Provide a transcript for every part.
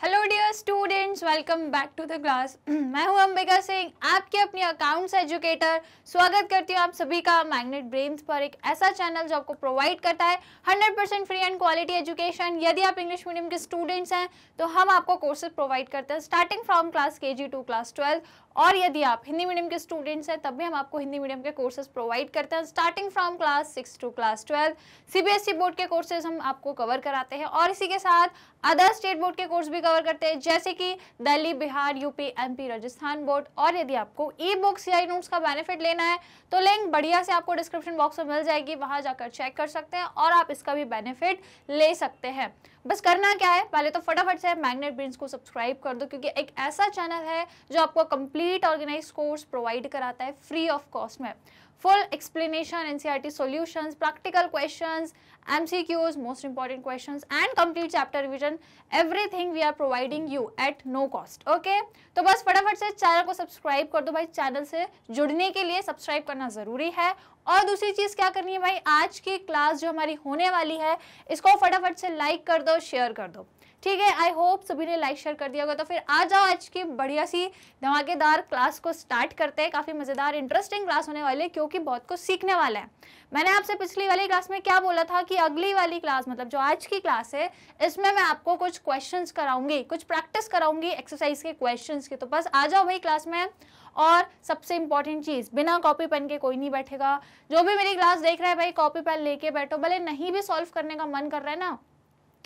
Hello dear students welcome back to the class मैं हूँ अंबिका सिंह, आपके अपने अकाउंट्स एजुकेटर स्वागत करती हूँ आप सभी का मैग्नेट ब्रेन्स पर, एक ऐसा चैनल जो आपको प्रोवाइड करता है. 100% फ्री एंड क्वालिटी एजुकेशन यदि आप इंग्लिश मीडियम के स्टूडेंट्स हैं तो हम आपको कोर्सेज प्रोवाइड करते हैं स्टार्टिंग फ्रॉम क्लास के जी टू क्लास ट्वेल्व और यदि आप हिंदी मीडियम के स्टूडेंट्स हैं, तब भी हम आपको हिंदी मीडियम के कोर्सेज प्रोवाइड करते हैं। Starting from class six to class twelve CBSE board के कोर्सेज हम आपको कवर कराते हैं और इसी के साथ अदर स्टेट बोर्ड के कोर्स भी कवर करते हैं, जैसे कि Delhi Bihar UP MP Rajasthan board और यदि आपको ई बुक्स या नोट्स का बेनिफिट लेना है तो लिंक बढ़िया से आपको डिस्क्रिप्शन बॉक्स में मिल जाएगी, वहाँ जाकर चेक कर सकते हैं और आप इसका भी बेनिफिट ले सकते हैं। बस करना क्या है? पहले तो फटाफट से मैग्नेट ब्रिंस को सब्सक्राइब कर दो, क्योंकि एक ऐसा चैनल है जो आपको कंप्लीट ऑर्गेनाइज कोर्स प्रोवाइड कराता है फ्री ऑफ़ कॉस्ट में। Full explanation ncrt solutions practical questions mcqs most important questions and complete chapter revision everything we are providing you at no cost okay तो बस फटाफट से चैनल को subscribe कर दो भाई चैनल से जुड़ने के लिए सब्सक्राइब करना ज़रूरी है और दूसरी चीज़ क्या करनी है भाई आज की क्लास जो हमारी होने वाली है इसको फटाफट से लाइक कर दो शेयर कर दो ठीक है आई होप सभी ने लाइक शेयर कर दिया होगा। तो फिर आ जाओ आज की बढ़िया सी धमाकेदार क्लास को स्टार्ट करते हैं। काफ़ी मज़ेदार इंटरेस्टिंग क्लास होने वाली है, क्योंकि बहुत कुछ सीखने वाला है। मैंने आपसे पिछली वाली क्लास में क्या बोला था कि अगली वाली क्लास मतलब जो आज की क्लास है, इसमें मैं आपको कुछ क्वेश्चन कराऊँगी, कुछ प्रैक्टिस कराऊँगी एक्सरसाइज के क्वेश्चन की। तो बस आ जाओ भाई क्लास में। और सबसे इंपॉर्टेंट चीज़, बिना कॉपी पेन के कोई नहीं बैठेगा। जो भी मेरी क्लास देख रहा है भाई कॉपी पेन लेके बैठो। भले नहीं भी सॉल्व करने का मन कर रहा है ना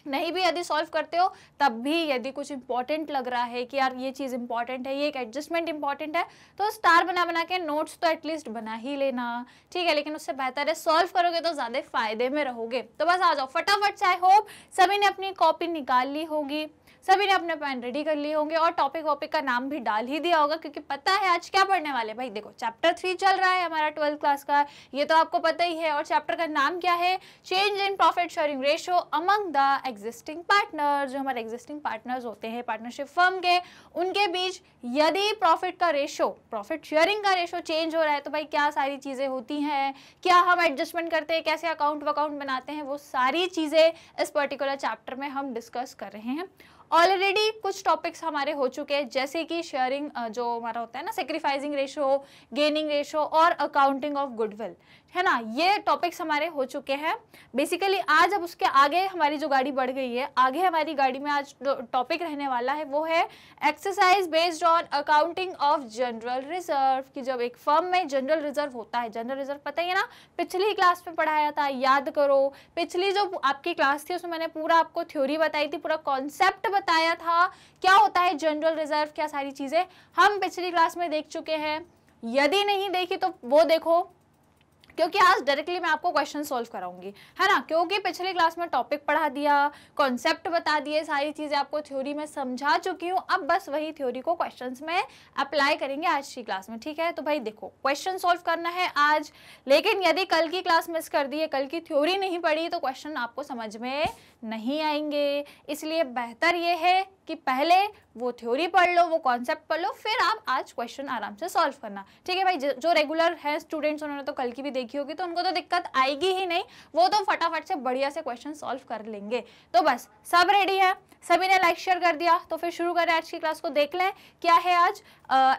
नहीं भी यदि सॉल्व करते हो, तब भी यदि कुछ इंपॉर्टेंट लग रहा है कि यार ये चीज़ इंपॉर्टेंट है, ये एक एडजस्टमेंट इंपॉर्टेंट है तो स्टार बना बना के नोट्स तो एटलीस्ट बना ही लेना। ठीक है, लेकिन उससे बेहतर है सॉल्व करोगे तो ज़्यादा फ़ायदे में रहोगे। तो बस आ जाओ, फटाफट से आई होप सभी ने अपनी कॉपी निकाल ली होगी। सभी ने अपने पेन रेडी कर लिए होंगे और टॉपिक वॉपिक का नाम भी डाल ही दिया होगा, क्योंकि पता है आज क्या पढ़ने वाले भाई देखो चैप्टर थ्री चल रहा है हमारा ट्वेल्थ क्लास का, ये तो आपको पता ही है। और चैप्टर का नाम क्या है? Change in profit sharing ratio among the existing partner जो हमारे एग्जिस्टिंग पार्टनर्स होते हैं पार्टनरशिप फर्म के, उनके बीच यदि प्रॉफिट का रेशो प्रॉफिट शेयरिंग का रेशो चेंज हो रहा है तो भाई क्या सारी चीज़ें होती हैं? क्या हम एडजस्टमेंट करते हैं? कैसे अकाउंट वकाउंट बनाते हैं? वो सारी चीज़ें इस पर्टिकुलर चैप्टर में हम डिस्कस कर रहे हैं। ऑलरेडी कुछ टॉपिक्स हमारे हो चुके हैं, जैसे कि शेयरिंग जो हमारा होता है ना सेक्रीफाइसिंग रेशो गेनिंग रेशो और अकाउंटिंग ऑफ़ गुडविल है ना? ये टॉपिक्स हमारे हो चुके हैं। बेसिकली आज अब उसके आगे हमारी जो गाड़ी बढ़ गई है, आगे हमारी गाड़ी में आज टॉपिक रहने वाला है, वो है exercise based on accounting of general reserve कि जब एक फर्म में जनरल रिज़र्व होता है जनरल रिज़र्व पता ही है ना? पिछली क्लास में पढ़ाया था, याद करो। पिछली जो आपकी क्लास थी, उसमें मैंने पूरा आपको थ्योरी बताई थी, पूरा कॉन्सेप्ट बताया था। क्या होता है जनरल रिज़र्व क्या सारी चीज़ें? हम पिछली क्लास में देख चुके हैं। यदि नहीं देखी तो वो देखो। क्योंकि आज डायरेक्टली मैं आपको क्वेश्चन सॉल्व कराऊँगी। है ना? क्योंकि पिछले क्लास में टॉपिक पढ़ा दिया कॉन्सेप्ट बता दिए, सारी चीज़ें आपको थ्योरी में समझा चुकी हूँ। अब बस वही थ्योरी को क्वेश्चंस में अप्लाई करेंगे आज की क्लास में, ठीक है? तो भाई देखो क्वेश्चन सॉल्व करना है आज। लेकिन यदि कल की क्लास मिस कर दी है, कल की थ्योरी नहीं पढ़ी तो क्वेश्चन आपको समझ में नहीं आएँगे। इसलिए बेहतर ये है कि पहले वो थ्योरी पढ़ लो, वो कॉन्सेप्ट पढ़ लो, फिर आप आज क्वेश्चन आराम से सॉल्व करना। ठीक है भाई? जो रेगुलर है स्टूडेंट्स उन्होंने तो कल की भी देखी होगी तो उनको तो दिक्कत आएगी ही नहीं। वो तो फटाफट से बढ़िया से क्वेश्चन सॉल्व कर लेंगे। तो बस, सब रेडी है? सभी ने लाइक शेयर कर दिया। तो फिर शुरू करें आज की क्लास को। देख लें, क्या है आज?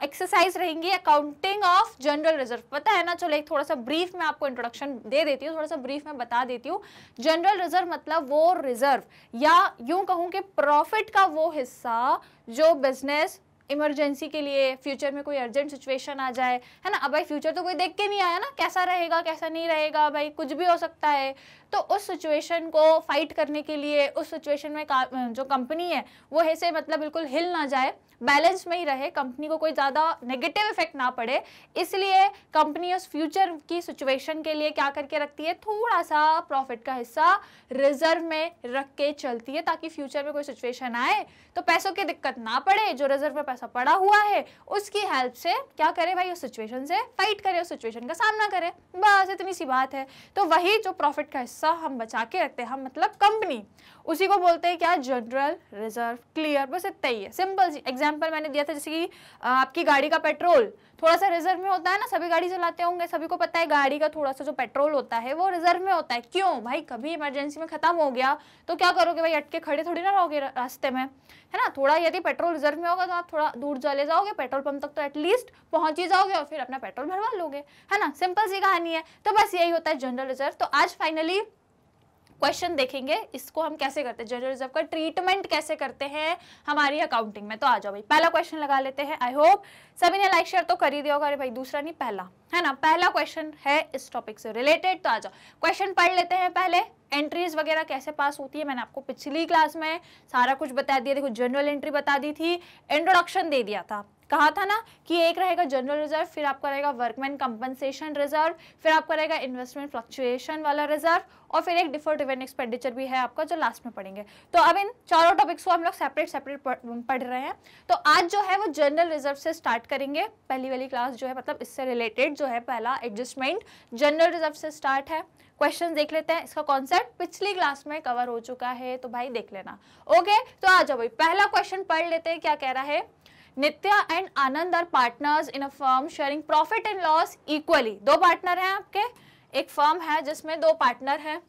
एक्सरसाइज रहेंगी अकाउंटिंग ऑफ़ जनरल रिज़र्व पता है ना? चलो एक थोड़ा सा ब्रीफ में आपको इंट्रोडक्शन दे देती हूँ, थोड़ा सा ब्रीफ में बता देती हूँ। जनरल रिज़र्व मतलब वो रिज़र्व या यूँ कहूँ कि प्रॉफिट का वो हिस्सा जो बिज़नेस इमरजेंसी के लिए, फ्यूचर में कोई अर्जेंट सिचुएशन आ जाए, है ना? अब भाई फ्यूचर तो कोई देख के नहीं आया ना, कैसा रहेगा, कैसा नहीं रहेगा, भाई कुछ भी हो सकता है। तो उस सिचुएशन को फाइट करने के लिए, उस सिचुएशन में जो कंपनी है, वो ऐसे मतलब बिल्कुल हिल ना जाए बैलेंस में ही रहे कंपनी को कोई ज़्यादा नेगेटिव इफ़ेक्ट ना पड़े। इसलिए कंपनी उस फ्यूचर की सिचुएशन के लिए क्या करके रखती है? थोड़ा सा प्रॉफिट का हिस्सा रिज़र्व में रख के चलती है, ताकि फ्यूचर में कोई सिचुएशन आए तो पैसों की दिक्कत ना पड़े, जो रिज़र्व में पैसा सा पड़ा हुआ है, उसकी हेल्प से क्या करे भाई, उस सिचुएशन से फाइट करे, उस सिचुएशन का सामना करे। बस इतनी सी बात है। तो वही जो प्रॉफिट का हिस्सा हम बचा के रखते हैं, हम मतलब कंपनी उसी को बोलते हैं क्या? जनरल रिज़र्व क्लियर बस इतना ही है। सिंपल एग्ज़ाम्पल मैंने दिया था, जैसे कि आपकी गाड़ी का पेट्रोल थोड़ा सा रिज़र्व में होता है ना, सभी गाड़ी चलाते होंगे, सभी को पता है गाड़ी का थोड़ा सा जो पेट्रोल होता है, वो रिज़र्व में होता है। क्यों? भाई, कभी इमरजेंसी में खत्म हो गया तो क्या करोगे भाई? अटके खड़े थोड़ी ना रहोगे रास्ते में, है ना? थोड़ा यदि पेट्रोल रिज़र्व में होगा तो आप थोड़ा दूर चले जाओगे पेट्रोल पंप तक तो एटलीस्ट पहुँच ही जाओगे और फिर अपना पेट्रोल भरवा लोगे, है ना? सिंपल सी कहानी है। तो बस यही होता है जनरल रिज़र्व तो आज फाइनली क्वेश्चन देखेंगे, इसको हम कैसे करते हैं? जनरल रिज़र्व का ट्रीटमेंट कैसे करते हैं हमारी अकाउंटिंग में? तो आ जाओ भाई, पहला क्वेश्चन लगा लेते हैं। आई होप सभी ने लाइक शेयर तो कर ही दिया होगा। अरे भाई, दूसरा नहीं, पहला। है ना? पहला क्वेश्चन है इस टॉपिक से रिलेटेड तो आ जाओ। क्वेश्चन पढ़ लेते हैं पहले। एंट्रीज वगैरह कैसे पास होती है? मैंने आपको पिछली क्लास में सारा कुछ बता दिया। देखो जनरल एंट्री बता दी थी। इंट्रोडक्शन दे दिया था। कहा था ना कि एक रहेगा जनरल रिज़र्व फिर आपका रहेगा वर्कमैन कंपनसेशन रिज़र्व फिर आपका रहेगा इन्वेस्टमेंट फ्लक्चुएशन वाला रिज़र्व और फिर एक डिफर्ड इवेंट एक्सपेंडिचर भी है आपका जो लास्ट में पढ़ेंगे तो अब इन चारों टॉपिक्स को हम लोग सेपरेट सेपरेट पढ़ रहे हैं। तो आज जो है वो जनरल रिज़र्व से स्टार्ट करेंगे। पहली वाली क्लास जो है मतलब इससे रिलेटेड जो है पहला एडजस्टमेंट जनरल रिज़र्व से स्टार्ट है। क्वेश्चन देख लेते हैं इसका कॉन्सेप्ट पिछली क्लास में कवर हो चुका है तो भाई देख लेना। ओके तो आ जाओ भाई, पहला क्वेश्चन पढ़ लेते हैं, क्या कह रहा है? Nitya and Anand are partners in a firm sharing profit and loss equally. दो पार्टनर हैं आपके। एक फर्म है जिसमें दो पार्टनर हैं,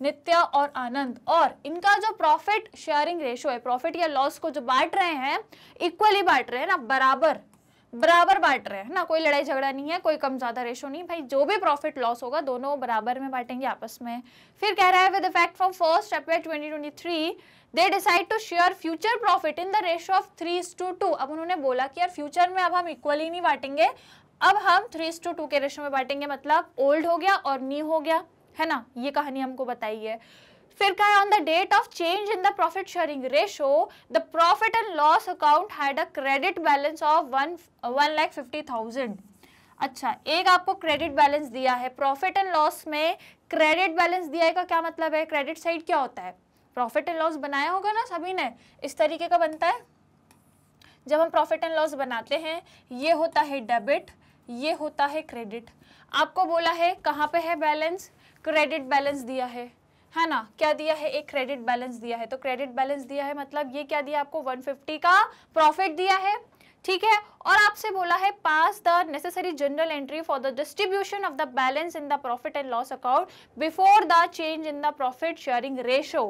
नित्या और आनंद। और इनका जो प्रॉफिट शेयरिंग रेशो है, प्रॉफिट या लॉस को जो बांट रहे हैं, इक्वली बांट रहे हैं ना, बराबर बराबर बांट रहे हैं ना। कोई लड़ाई झगड़ा नहीं है, कोई कम ज़्यादा रेशो नहीं। भाई, जो भी प्रॉफिट लॉस होगा, दोनों बराबर में बांटेंगे आपस में। फिर कह रहा है with effect from first April 2023 they decide to share future profit in the ratio of three two two अब उन्होंने बोला कि यार फ्यूचर में अब हम इक्वली नहीं बांटेंगे। अब हम थ्री टू टू के रेशो में बांटेंगे। मतलब ओल्ड हो गया और न्यू हो गया। है ना? ये कहानी हमको बताई है। फिर क्या है on the date of change in the profit sharing ratio the profit and loss account had a credit balance of one one lakh fifty thousand अच्छा एक आपको क्रेडिट बैलेंस दिया है। प्रॉफिट एंड लॉस में क्रेडिट बैलेंस दिया है का क्या मतलब है? क्रेडिट साइड क्या होता है? प्रॉफिट एंड लॉस बनाया होगा ना सभी ने, इस तरीके का बनता है। जब हम प्रॉफिट एंड लॉस बनाते हैं, ये होता है डेबिट, ये होता है क्रेडिट। आपको बोला है, कहाँ पे है बैलेंस? क्रेडिट बैलेंस दिया है। है ना, क्या दिया है? एक क्रेडिट बैलेंस दिया है। तो क्रेडिट बैलेंस दिया है मतलब ये क्या दिया आपको? 150 का प्रॉफिट दिया है। ठीक है? और आपसे बोला है pass the necessary journal entry for the distribution of the balance in the profit and loss account before the change in the profit sharing ratio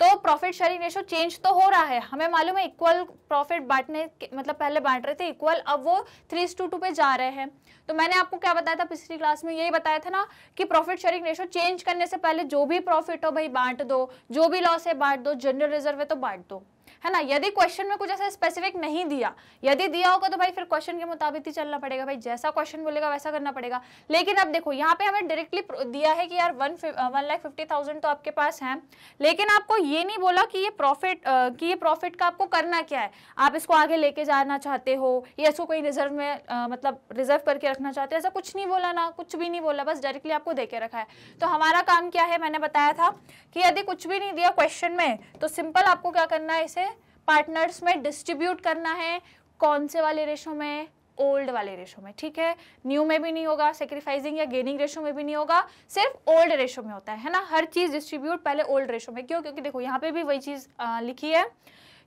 तो प्रॉफिट शेयरिंग रेशो चेंज तो हो रहा है। हमें मालूम है इक्वल प्रॉफिट बांटने मतलब पहले बांट रहे थे इक्वल अब वो थ्री टू टू पे जा रहे हैं। तो मैंने आपको क्या बताया था पिछली क्लास में? यही बताया था ना कि प्रॉफिट शेयरिंग रेशो चेंज करने से पहले जो भी प्रॉफिट हो, भाई बांट दो, जो भी लॉस है बांट दो जनरल रिज़र्व है तो बांट दो। है ना? यदि क्वेश्चन में कुछ ऐसा स्पेसिफिक नहीं दिया यदि दिया होगा तो भाई फिर क्वेश्चन के मुताबिक ही चलना पड़ेगा भाई। जैसा क्वेश्चन बोलेगा वैसा करना पड़ेगा। लेकिन अब देखो यहाँ पे हमें डायरेक्टली दिया है कि यार one one lakh fifty thousand तो आपके पास है। लेकिन आपको ये नहीं बोला कि ये प्रॉफिट कि ये प्रॉफिट का आपको करना क्या है। आप इसको आगे लेके जाना चाहते हो या इसको कोई रिज़र्व में आ, मतलब रिज़र्व करके रखना चाहते हो ऐसा कुछ नहीं बोला ना कुछ भी नहीं बोला बस डायरेक्टली आपको दे के रखा है। तो हमारा काम क्या है? मैंने बताया था कि यदि कुछ भी नहीं दिया क्वेश्चन में तो सिंपल आपको क्या करना है? इसे पार्टनर्स में डिस्ट्रीब्यूट करना है, कौन से वाले रेशो में? ओल्ड वाले रेशो में, ठीक है? न्यू में भी नहीं होगा सेक्रीफाइसिंग या गेनिंग रेशो में भी नहीं होगा, सिर्फ़ ओल्ड रेशो में होता है है ना? हर चीज़ डिस्ट्रीब्यूट पहले ओल्ड रेशो में, क्यों? क्योंकि देखो, यहाँ पे भी वही चीज़ लिखी है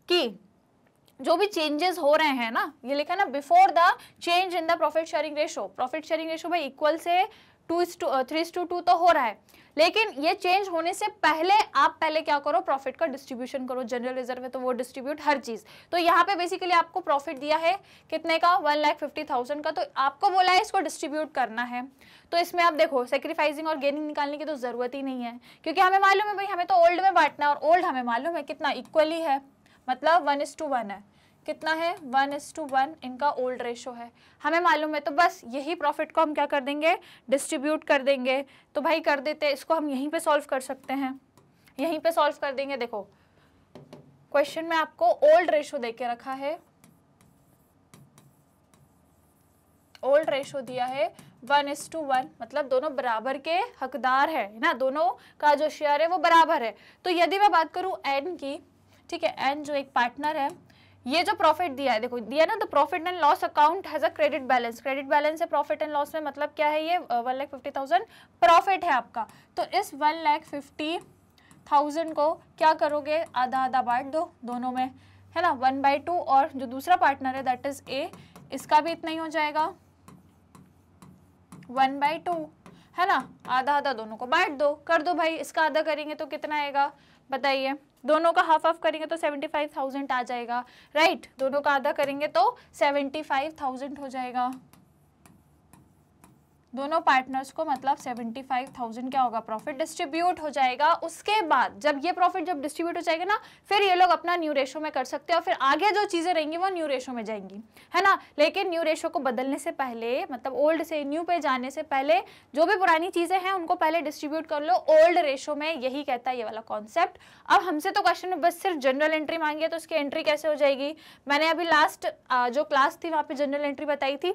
कि जो भी चेंजेस हो रहे हैं ना, ये लिखा ना before the change in the profit sharing ratio profit sharing ratio भाई इक्वल से two two, three to two तो हो रहा है। लेकिन ये चेंज होने से पहले आप पहले क्या करो प्रॉफिट का डिस्ट्रीब्यूशन करो जनरल रिज़र्व में तो वो डिस्ट्रीब्यूट हर चीज़। तो यहाँ पे बेसिकली आपको प्रॉफिट दिया है, कितने का? वन लाख फिफ्टी थाउज़ेंड का। तो आपको बोला है इसको डिस्ट्रीब्यूट करना है। तो इसमें आप देखो सेक्रीफाइसिंग और गेनिंग निकालने की तो ज़रूरत ही नहीं है। क्योंकि हमें मालूम है भाई, हमें तो ओल्ड में बांटना है और ओल्ड हमें मालूम है कितना इक्वली है। मतलब वन इज़ टू वन है। कितना है? वन इज़ टू वन इनका ओल्ड रेशो है। हमें मालूम है तो बस यही प्रॉफिट को हम क्या कर देंगे? डिस्ट्रीब्यूट कर देंगे। तो भाई कर देते, इसको हम यहीं पे सॉल्व कर सकते हैं। यहीं पे सॉल्व कर देंगे। देखो क्वेश्चन में आपको ओल्ड रेशो दे के रखा है। ओल्ड रेशो दिया है। वन इज़ टू वन मतलब दोनों बराबर के हकदार है ना? दोनों का जो शेयर है, वो बराबर है। तो यदि मैं बात करूँ एन की, ठीक है? एन जो एक पार्टनर है ये जो प्रॉफिट दिया है, देखो, दिया ना the profit and loss account has a credit balance credit balance है प्रॉफिट एंड लॉस में मतलब क्या है ये? One lakh fifty thousand profit है आपका। तो इस वन लाख फिफ्टी थाउज़ेंड को क्या करोगे? आधा आधा बांट दो दोनों में, है ना? वन बाई टू और जो दूसरा पार्टनर है दैट इज़ ए इसका भी इतना ही हो जाएगा। वन बाई टू है ना? आधा आधा दोनों को बांट दो। कर दो भाई, इसका आधा करेंगे तो कितना आएगा? बताइए। दोनों का हाफ़ ऑफ़ करेंगे तो सेवेंटी फाइव थाउज़ेंड आ जाएगा राइट right? दोनों का आधा करेंगे तो सेवेंटी फाइव थाउज़ेंड हो जाएगा दोनों पार्टनर्स को मतलब सेवेंटी फाइव थाउज़ेंड क्या होगा? प्रॉफिट डिस्ट्रीब्यूट हो जाएगा। उसके बाद जब ये प्रॉफिट जब डिस्ट्रीब्यूट हो जाएगा ना, फिर ये लोग अपना न्यू रेशो में कर सकते हैं और फिर आगे जो चीज़ें रहेंगी वो न्यू रेशो में जाएँगी। है ना? लेकिन न्यू रेशो को बदलने से पहले मतलब ओल्ड से न्यू पे जाने से पहले, जो भी पुरानी चीज़ें हैं, उनको पहले डिस्ट्रीब्यूट कर लो। ओल्ड रेशो में यही कहता है ये वाला कॉन्सेप्ट अब हमसे तो क्वेश्चन में बस सिर्फ़ जनरल एंट्री मांगी है तो उसकी एंट्री कैसे हो जाएगी? मैंने अभी लास्ट जो क्लास थी, वहाँ पर जनरल एंट्री बताई थी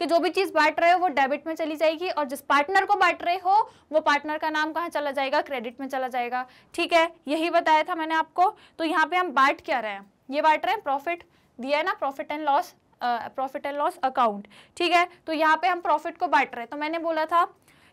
कि जो भी चीज़ बांट रहे हो, वो डेबिट में चली जाएगी और जिस पार्टनर को बांट रहे हो, वो पार्टनर का नाम कहाँ चला जाएगा? क्रेडिट में चला जाएगा। ठीक है? यही बताया था मैंने आपको। तो यहाँ पे हम बांट क्या रहे हैं? ये बांट रहे हैं प्रॉफिट दिया है ना profit and loss profit and loss account ठीक है? तो यहाँ पे हम प्रॉफिट को बांट रहे हैं। तो मैंने बोला था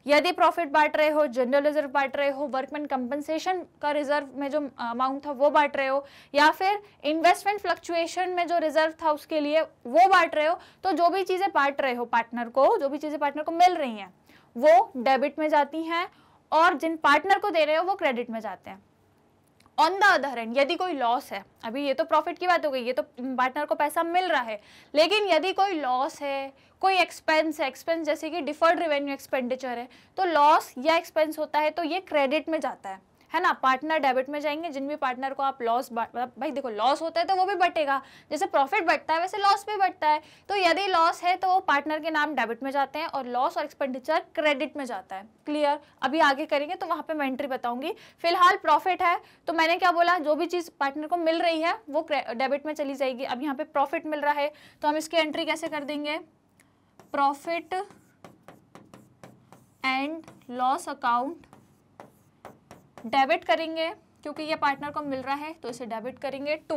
यदि प्रॉफिट बांट रहे हो जनरल रिज़र्व बांट रहे हो वर्कमैन कंपनसेशन का रिज़र्व में जो अमाउंट था वो बांट रहे हो, या फिर इन्वेस्टमेंट फ्लक्चुएशन में जो रिज़र्व था उसके लिए वो बांट रहे हो तो जो भी चीज़ें बांट रहे हो पार्टनर को, जो भी चीज़ें पार्टनर को मिल रही हैं, वो डेबिट में जाती हैं और जिन पार्टनर को दे रहे हो वो क्रेडिट में जाते हैं। ऑन द अदर हैंड यदि कोई लॉस है, अभी ये तो प्रॉफिट की बात हो गई, ये तो पार्टनर को पैसा मिल रहा है, लेकिन यदि कोई लॉस है, कोई एक्सपेंस है एक्सपेंस जैसे कि डिफर्ड रेवेन्यू एक्सपेंडिचर है तो लॉस या एक्सपेंस होता है तो ये क्रेडिट में जाता है। है ना पार्टनर डेबिट में जाएँगे, जिन भी पार्टनर को आप लॉस मतलब भाई देखो लॉस होता है तो वो भी बटेगा। जैसे प्रॉफिट बढ़ता है, वैसे लॉस भी बढ़ता है। तो यदि लॉस है तो वो पार्टनर के नाम डेबिट में जाते हैं और लॉस और एक्सपेंडिचर क्रेडिट में जाता है। क्लियर अभी आगे करेंगे तो वहाँ पे मैं एंट्री बताऊँगी। फ़िलहाल प्रॉफिट है तो मैंने क्या बोला, जो भी चीज़ पार्टनर को मिल रही है, वो डेबिट में चली जाएगी। अब यहाँ पे प्रॉफिट मिल रहा है तो हम इसकी एंट्री कैसे कर देंगे? Profit and loss account debit करेंगे, क्योंकि ये पार्टनर को मिल रहा है तो इसे डेबिट करेंगे। टू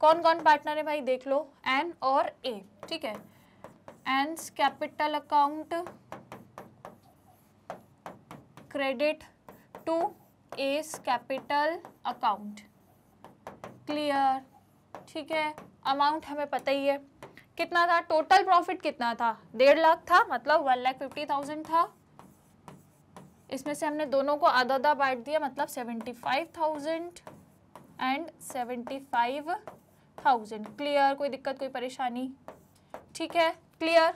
कौन कौन पार्टनर है भाई? देख लो, एन और ए, ठीक है? A's capital account, credit, to, S capital account. Clear? ठीक है? अमाउंट हमें पता ही है। कितना था? टोटल प्रॉफिट कितना था? डेढ़ लाख था मतलब वन लाख फिफ्टी थाउज़ेंड था। इसमें से हमने दोनों को आधा आधा बांट दिया मतलब seventy five thousand and seventy five thousand. Clear कोई दिक्कत, कोई परेशानी? ठीक है? क्लियर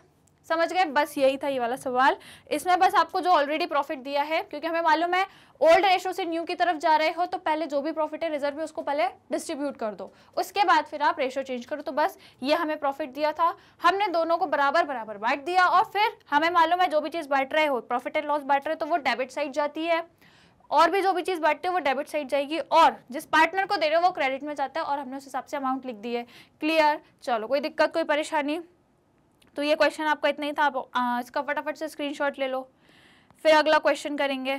समझ गए? बस यही था ये वाला सवाल। इसमें बस आपको जो ऑलरेडी प्रॉफिट दिया है, क्योंकि हमें मालूम है ओल्ड रेशो से न्यू की तरफ़ जा रहे हो तो पहले जो भी प्रॉफिट है रिज़र्व है उसको पहले डिस्ट्रीब्यूट कर दो। उसके बाद फिर आप रेशो चेंज करो तो बस ये हमें प्रॉफिट दिया था। हमने दोनों को बराबर बराबर बांट दिया, और फिर हमें मालूम है, जो भी चीज़ बांट रहे हो प्रॉफिट एंड लॉस बांट रहे हो तो वो डेबिट साइड जाती है। और भी जो भी चीज़ बांटते हो, वो डेबिट साइड जाएगी। और जिस पार्टनर को दे रहे हो, वो क्रेडिट में जाता है, और हमने उस हिसाब से अमाउंट लिख दी है। क्लियर चलो, कोई दिक्कत, कोई परेशानी? तो ये क्वेश्चन आपका इतना ही था आप इसका फटाफट से स्क्रीनशॉट ले लो। फिर अगला क्वेश्चन करेंगे।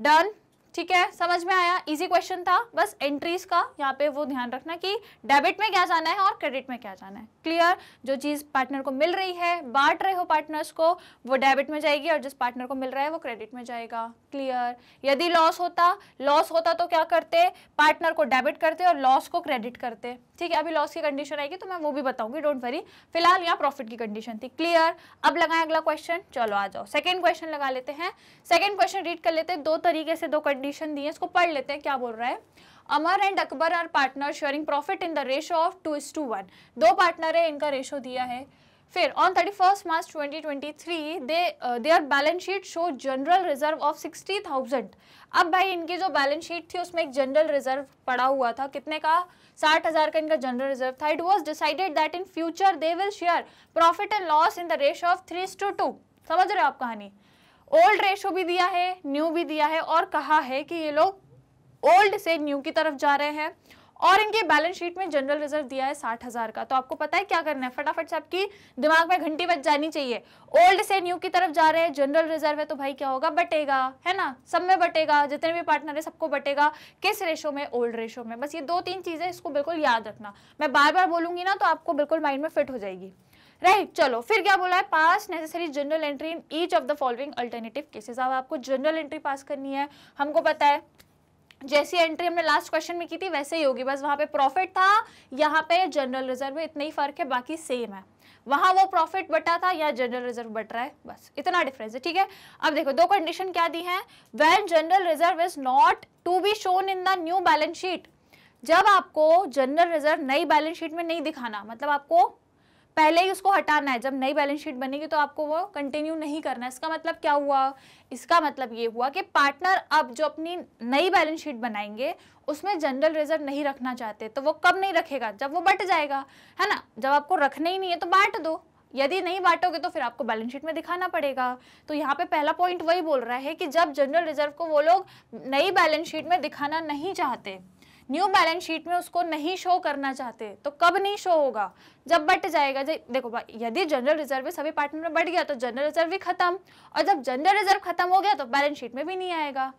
डन ठीक है, समझ में आया? इजी क्वेश्चन था। बस एंट्रीज का यहाँ पे वो ध्यान रखना कि डेबिट में क्या जाना है और क्रेडिट में क्या जाना है। क्लियर जो चीज़ पार्टनर को मिल रही है, बांट रहे हो पार्टनर्स को, वो डेबिट में जाएगी और जिस पार्टनर को मिल रहा है, वो क्रेडिट में जाएगा। क्लियर यदि लॉस होता लॉस होता तो क्या करते? पार्टनर को डेबिट करते और लॉस को क्रेडिट करते। ठीक है, अभी लॉस की कंडीशन आएगी तो मैं वो भी बताऊँगी डोंट वरी फ़िलहाल यहाँ प्रॉफिट की कंडीशन थी। क्लियर अब लगाए अगला क्वेश्चन चलो आ जाओ। सेकेंड क्वेश्चन लगा लेते हैं। सेकेंड क्वेश्चन रीड कर लेते हैं। दो तरीके से दो कंडीशन दी है, इसको पढ़ लेते हैं, क्या बोल रहा है? Amar and Akbar are partner sharing profit in the ratio of two is to one दो पार्टनर है, इनका रेशो दिया है। फिर on thirty first March twenty twenty three they their balance sheet show general reserve of sixty thousand अब भाई, इनकी जो बैलेंस शीट थी, उसमें एक जनरल रिज़र्व पड़ा हुआ था। कितने का? साठ हज़ार का इनका जनरल रिज़र्व था। It was decided that in future they will share profit and loss in the ratio of three to two समझ रहे हो आप कहानी? ओल्ड रेशो भी दिया है, न्यू भी दिया है और कहा है कि ये लोग ओल्ड से न्यू की तरफ़ जा रहे हैं और इनके बैलेंस शीट में जनरल रिज़र्व दिया है साठ हज़ार का। तो आपको पता है क्या करना है? फटाफट से आपकी दिमाग में घंटी बच जानी चाहिए। ओल्ड से न्यू की तरफ़ जा रहे हैं, जनरल रिज़र्व है तो भाई क्या होगा? बटेगा, है ना? सब में बटेगा, जितने भी पार्टनर है सबको बटेगा। किस रेशो में? ओल्ड रेशो में। बस ये दो तीन चीज़ें इसको बिल्कुल याद रखना। मैं बार बार बोलूँगी ना तो आपको बिल्कुल माइंड में फिट हो जाएगी। राइट right, चलो फिर क्या बोला है? Pass necessary journal entry in each of the following alternative cases अब आपको जनरल एंट्री पास करनी है। हमको पता है जैसी एंट्री हमने लास्ट क्वेश्चन में की थी वैसे ही होगी। बस वहाँ पे प्रॉफिट था यहाँ पे जनरल रिज़र्व इतना ही फ़र्क है बाकी सेम है। वहाँ वो प्रॉफिट बटा था या जनरल रिज़र्व बट रहा है। बस इतना डिफरेंस है ठीक है? अब देखो दो कंडीशन क्या दी है? When general reserve is not to be shown in the new balance sheet जब आपको जनरल रिज़र्व नई बैलेंस शीट में नहीं दिखाना मतलब आपको पहले ही उसको हटाना है। जब नई बैलेंस शीट बनेगी तो आपको वो कंटिन्यू नहीं करना। है इसका मतलब क्या हुआ? इसका मतलब ये हुआ कि पार्टनर अब जो अपनी नई बैलेंस शीट बनाएँगे, उसमें जनरल रिज़र्व नहीं रखना चाहते तो वो कब नहीं रखेगा? जब वो बट जाएगा, है ना? जब आपको रखना ही नहीं है तो बांट दो। यदि नहीं बांटोगे तो फिर आपको बैलेंस शीट में दिखाना पड़ेगा। तो यहाँ पे पहला पॉइंट वही बोल रहा है कि जब जनरल रिज़र्व को वो लोग नई बैलेंस शीट में दिखाना नहीं चाहते न्यू बैलेंस शीट में उसको नहीं शो करना चाहते तो कब नहीं शो होगा? जब बट जाएगा जब देखो यदि जनरल रिज़र्व सभी पार्टनर में बढ़ गया तो जनरल रिज़र्व भी खत्म, और जब जनरल रिज़र्व खत्म हो गया तो बैलेंस शीट में भी नहीं आएगा।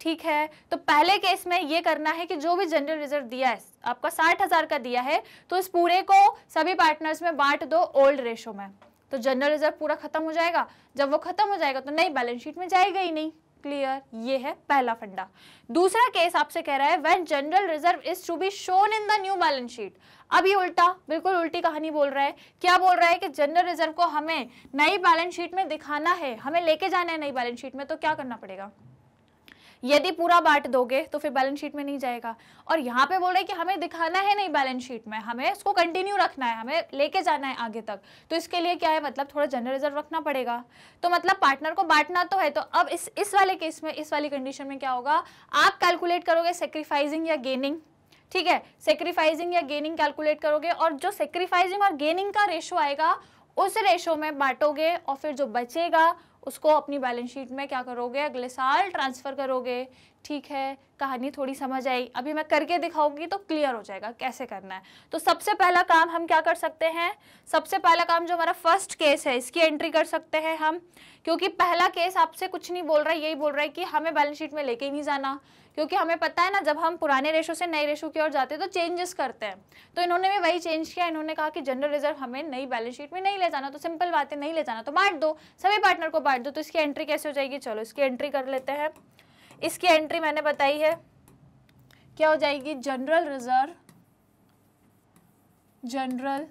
ठीक है? तो पहले केस में ये करना है कि जो भी जनरल रिज़र्व दिया है, आपका साठ हज़ार का दिया है तो इस पूरे को सभी पार्टनर्स में बांट दो ओल्ड रेशो में। तो जनरल रिज़र्व पूरा खत्म हो जाएगा। जब वो खत्म हो जाएगा तो नई बैलेंस शीट में जाएगा ही नहीं। क्लियर ये है पहला फंडा। दूसरा केस आपसे कह रहा है when general reserve is to be shown in the new balance sheet अब ये उल्टा, बिल्कुल उल्टी कहानी बोल रहा है। क्या बोल रहा है कि जनरल रिज़र्व को हमें नई बैलेंस शीट में दिखाना है, हमें लेके जाना है नई बैलेंस शीट में तो क्या करना पड़ेगा? यदि पूरा बांट दोगे तो फिर बैलेंस शीट में नहीं जाएगा। और यहाँ पे बोल रहे कि हमें दिखाना है नहीं बैलेंस शीट में, हमें इसको कंटिन्यू रखना है, हमें लेके जाना है आगे तक। तो इसके लिए क्या है मतलब थोड़ा जनरल रिज़र्व रखना पड़ेगा। तो मतलब पार्टनर को बांटना तो है तो अब इस इस वाले केस में, इस वाली कंडीशन में क्या होगा? आप कैलकुलेट करोगे सेक्रीफाइजिंग या गेनिंग ठीक है? सेक्रीफाइजिंग या गेनिंग कैलकुलेट करोगे, और जो सेक्रीफाइजिंग और गेनिंग का रेशो आएगा, उस रेशो में बांटोगे, और फिर जो बचेगा उसको अपनी बैलेंस शीट में क्या करोगे? अगले साल ट्रांसफ़र करोगे। ठीक है, कहानी थोड़ी समझ आई। अभी मैं करके दिखाऊँगी तो क्लियर हो जाएगा कैसे करना है। तो सबसे पहला काम हम क्या कर सकते हैं? सबसे पहला काम जो हमारा फ़र्स्ट केस है, इसकी एंट्री कर सकते हैं हम। क्योंकि पहला केस आपसे कुछ नहीं बोल रहा है यही बोल रहा है कि हमें बैलेंस शीट में लेके ही नहीं जाना। क्योंकि हमें पता है ना, जब हम पुराने रेशो से नए रेशो की ओर जाते हैं तो चेंजेस करते हैं। तो इन्होंने भी वही चेंज किया, इन्होंने कहा कि जनरल रिज़र्व हमें नई बैलेंस शीट में नहीं ले जाना तो सिंपल बातें नहीं ले जाना तो बांट दो। सभी पार्टनर को बांट दो तो इसकी एंट्री कैसे हो जाएगी? चलो, इसकी एंट्री कर लेते हैं। इसकी एंट्री मैंने बताई है। क्या हो जाएगी? General reserve general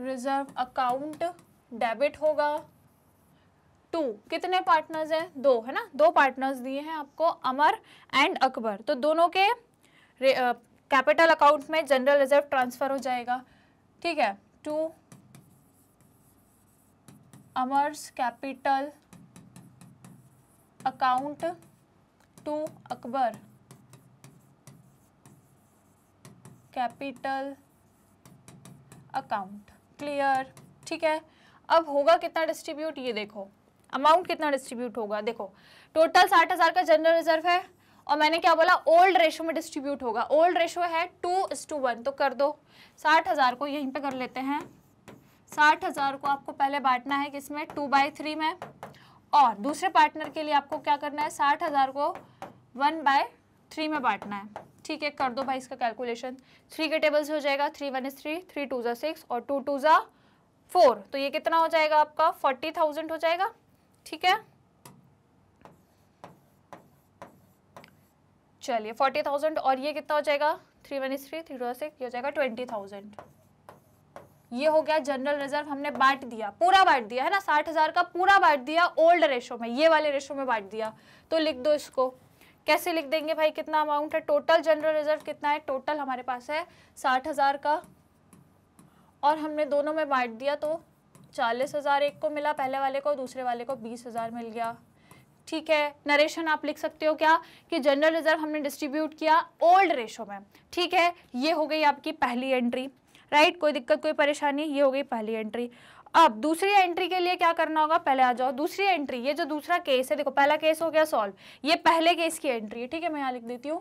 reserve account debit होगा। टू, कितने पार्टनर्स हैं? दो, है ना? दो पार्टनर्स दिए हैं आपको, अमर एंड अकबर। तो दोनों के कैपिटल अकाउंट में जनरल रिज़र्व ट्रांसफ़र हो जाएगा। ठीक है? To Amar's capital account to, Akbar. Capital account clear ठीक है? अब होगा कितना डिस्ट्रीब्यूट ये देखो। अमाउंट कितना डिस्ट्रीब्यूट होगा? देखो टोटल साठ हज़ार का जनरल रिज़र्व है और मैंने क्या बोला? ओल्ड रेशो में डिस्ट्रीब्यूट होगा। ओल्ड रेशो है टू इस टू वन तो कर दो। साठ हज़ार को यहीं पे कर लेते हैं। साठ हज़ार को आपको पहले बांटना है किसमें? टू बाई थ्री में। और दूसरे पार्टनर के लिए आपको क्या करना है? साठ हज़ार को वन बाय थ्री में बांटना है। ठीक है, कर दो भाई इसका कैलकुलेशन थ्री के टेबल से हो जाएगा। Three one is three three two ज़ा सिक्स और टू टू ज़ा फोर तो ये कितना हो जाएगा आपका? फोर्टी थाउज़ेंड हो जाएगा। ठीक है? चलिए फोर्टी थाउज़ेंड और ये कितना हो जाएगा? Three one three three two six ये हो जाएगा ट्वेंटी थाउज़ेंड ये हो गया जनरल रिज़र्व हमने बांट दिया, पूरा बांट दिया, है ना? साठ हज़ार का पूरा बांट दिया ओल्ड रेशो में, ये वाले रेशो में बांट दिया। तो लिख दो इसको। कैसे लिख देंगे भाई? कितना अमाउंट है? टोटल जनरल रिज़र्व कितना है? टोटल हमारे पास है साठ हज़ार का। और हमने दोनों में बांट दिया तो चालीस हज़ार, एक को मिला, पहले वाले को, दूसरे वाले को बीस हज़ार मिल गया। ठीक है नरेशन आप लिख सकते हो क्या? कि जनरल रिज़र्व हमने डिस्ट्रीब्यूट किया ओल्ड रेशो में। ठीक है, ये हो गई आपकी पहली एंट्री राइट कोई दिक्कत, कोई परेशानी, ये हो गई पहली एंट्री अब दूसरी एंट्री के लिए क्या करना होगा? पहले आ जाओ, दूसरी एंट्री ये जो दूसरा केस है, देखो, पहला केस हो गया सॉल्व ये पहले केस की एंट्री है। ठीक है, मैं यहाँ लिख देती हूँ,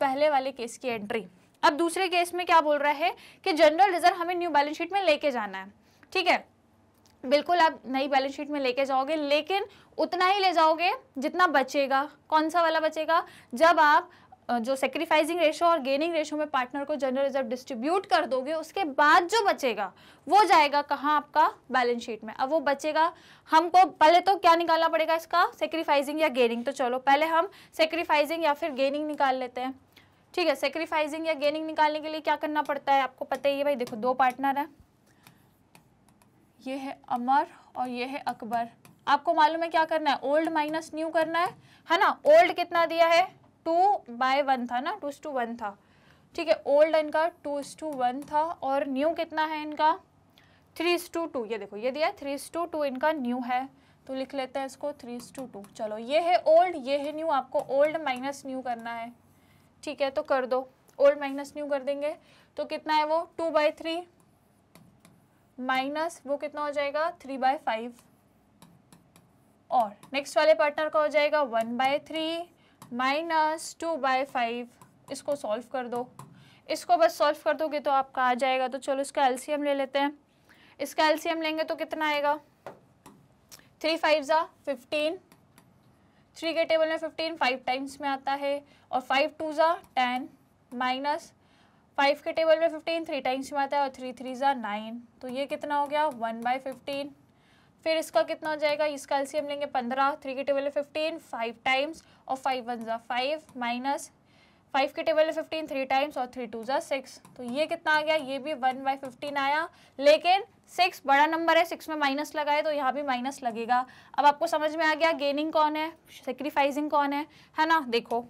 पहले वाले केस की एंट्री अब दूसरे केस में क्या बोल रहा है कि जनरल रिज़र्व हमें न्यू बैलेंस शीट में लेके जाना है। ठीक है बिल्कुल आप नई बैलेंस शीट में लेके जाओगे, लेकिन उतना ही ले जाओगे जितना बचेगा। कौन सा वाला बचेगा? जब आप जो सेक्रीफाइसिंग रेशो और गेनिंग रेशो में पार्टनर को जनरल रिज़र्व डिस्ट्रीब्यूट कर दोगे, उसके बाद जो बचेगा, वो जाएगा कहाँ आपका बैलेंस शीट में। अब वो बचेगा, हमको पहले तो क्या निकालना पड़ेगा इसका? सेक्रीफाइसिंग या गेनिंग तो चलो, पहले हम सेक्रीफाइसिंग या फिर गेनिंग निकाल लेते हैं। ठीक है सेक्रीफाइसिंग या गेनिंग निकालने के लिए क्या करना पड़ता है? आपको पता ही है भाई, देखो, दो पार्टनर हैं। ये है अमर और ये है अकबर। आपको मालूम है क्या करना है? ओल्ड माइनस न्यू करना है। है ना? ओल्ड कितना दिया है? टू बाय वन था ना? टू टू वन था। ठीक है ओल्ड इनका टू टू वन था और न्यू कितना है इनका? थ्री टू टू ये देखो, ये दिया है थ्री टू टू इनका न्यू है। तो लिख लेते हैं इसको थ्री टू टू चलो, ये है ओल्ड ये है न्यू आपको ओल्ड माइनस न्यू करना है। ठीक है तो कर दो। ओल्ड माइनस न्यू कर देंगे। तो कितना है वो? टू बाई थ्री माइनस वो कितना हो जाएगा? Three by five. और नेक्स्ट वाले पार्टनर का हो जाएगा one by three minus two by five. इसको सॉल्व कर दो। इसको बस सॉल्व कर दोगे तो आपका आ जाएगा। तो चलो इसका एलसीएम ले लेते हैं। इसका एलसीएम लेंगे तो कितना आएगा? थ्री फाइव ज़ा फिफ्टीन। थ्री के टेबल में फिफ्टीन फाइव टाइम्स में आता है। और फाइव टू ज़ा टेन माइनस फाइव के टेबल में फिफ्टीन थ्री टाइम्स में आता है और थ्री थ्री ज़ा नाइन तो ये कितना हो गया? वन बाई फिफ्टीन फिर इसका कितना हो जाएगा? इसका एलसीएम लेंगे पंद्रह. थ्री के टेबल में फिफ्टीन फाइव टाइम्स और फाइव वन ज़ा फाइव माइनस फाइव के टेबल में फिफ्टीन थ्री टाइम्स और थ्री टू ज़ा सिक्स तो ये कितना आ गया? ये भी वन बाई फिफ्टीन आया. लेकिन सिक्स बड़ा नंबर है सिक्स में माइनस लगाए तो यहाँ भी माइनस लगेगा. अब आपको समझ में आ गया गेनिंग कौन है? सेक्रीफाइसिंग कौन है? है ना? देखो.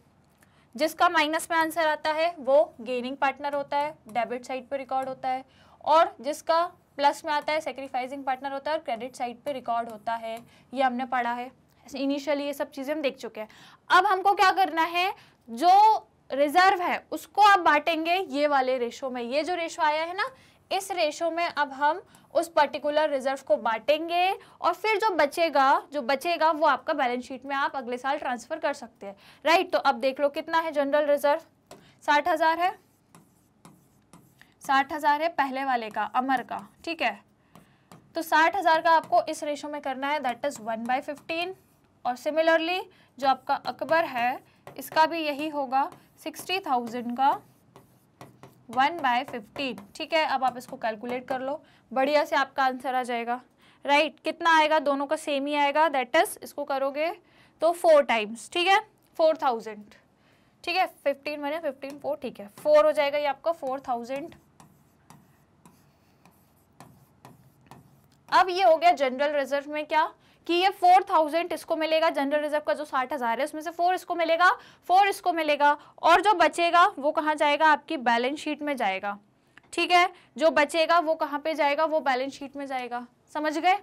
जिसका माइनस में आंसर आता है, वो गेनिंग पार्टनर होता है डेबिट साइड पे रिकॉर्ड होता है, और जिसका प्लस में आता है सेक्रीफाइसिंग पार्टनर होता है, और क्रेडिट साइड पे रिकॉर्ड होता है, ये हमने पढ़ा है। इनिशियली ये सब चीज़ें हम देख चुके हैं। अब हमको क्या करना है, जो रिज़र्व है, उसको आप बांटेंगे, ये वाले रेशो में। ये जो रेशो आया है ना इस रेशो में अब हम उस पर्टिकुलर रिज़र्व को बांटेंगे और फिर जो बचेगा जो बचेगा वो आपका बैलेंस शीट में आप अगले साल ट्रांसफ़र कर सकते हैं। राइट तो अब देख लो कितना है जनरल रिज़र्व साठ हज़ार है। साठ हज़ार है पहले वाले का, अमर का, ठीक है? तो साठ हज़ार का आपको इस रेशो में करना है that is one by fifteen और सिमिलरली जो आपका अकबर है, इसका भी यही होगा सिक्सटी थाउज़ेंड का। वन बाय फिफ्टीन ठीक है अब आप इसको कैलकुलेट कर लो। बढ़िया से आपका आंसर आ जाएगा। राइट right, कितना आएगा? दोनों का सेम ही आएगा। दैट इज़ इसको करोगे तो फोर टाइम्स ठीक है? फोर थाउज़ेंड ठीक है? फिफ्टीन मैंने फिफ्टीन फोर ठीक है। फोर हो जाएगा ये आपका फोर थाउज़ेंड अब ये हो गया जनरल रिज़र्व में क्या? कि ये फोर थाउज़ेंड इसको मिलेगा जनरल रिज़र्व का जो साठ हज़ार है, उसमें से फोर इसको मिलेगा फोर इसको मिलेगा, और जो बचेगा, वो कहाँ जाएगा? आपकी बैलेंस शीट में जाएगा। ठीक है? जो बचेगा, वो कहाँ पे जाएगा? वो बैलेंस शीट में जाएगा। समझ गए?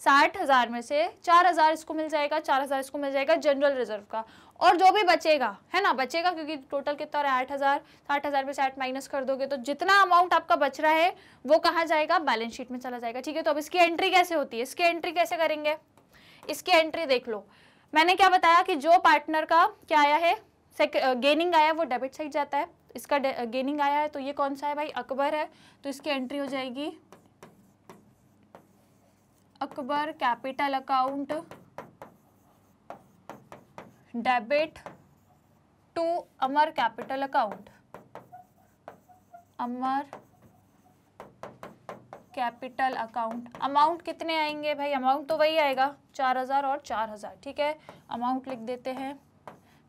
साठ हज़ार में से चार हज़ार इसको मिल जाएगा, चार हज़ार इसको मिल जाएगा जनरल रिज़र्व का। और जो भी बचेगा, है ना? बचेगा क्योंकि टोटल कितना रहा है? आठ हज़ार। साठ हज़ार में से आठ माइनस कर दोगे तो जितना अमाउंट आपका बच रहा है, वो कहाँ जाएगा? बैलेंस शीट में चला जाएगा। ठीक है? तो अब इसकी एंट्री कैसे होती है? इसकी एंट्री कैसे करेंगे? इसकी एंट्री देख लो। मैंने क्या बताया कि जो पार्टनर का क्या आया है? गेनिंग आया, वो डेबिट साइड जाता है। इसका गेनिंग आया है तो ये कौन सा है भाई? अकबर है तो इसकी एंट्री हो जाएगी Akbar capital account debit to Amar capital account Amar capital account. Amount कितने आएँगे भाई? अमाउंट तो वही आएगा, चार हज़ार और चार हज़ार, ठीक है? अमाउंट लिख देते हैं,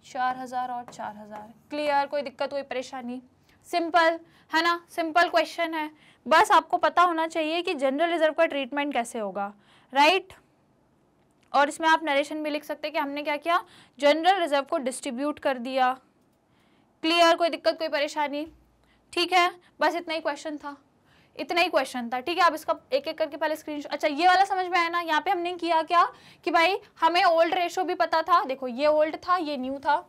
चार हज़ार और चार हज़ार। क्लियर कोई दिक्कत, कोई परेशानी? सिंपल है ना? सिंपल क्वेश्चन है। बस आपको पता होना चाहिए कि जनरल रिज़र्व का ट्रीटमेंट कैसे होगा राइट और इसमें आप नरेशन भी लिख सकते हैं कि हमने क्या किया? जनरल रिज़र्व को डिस्ट्रीब्यूट कर दिया। क्लियर कोई दिक्कत, कोई परेशानी? ठीक है? बस इतना ही क्वेश्चन था। इतना ही क्वेश्चन था, ठीक है? आप इसका एक एक करके पहले स्क्रीन अच्छा ये वाला समझ में आया ना? यहाँ पे हमने किया क्या? कि भाई, हमें ओल्ड रेशो भी पता था। देखो, ये ओल्ड था, ये न्यू था,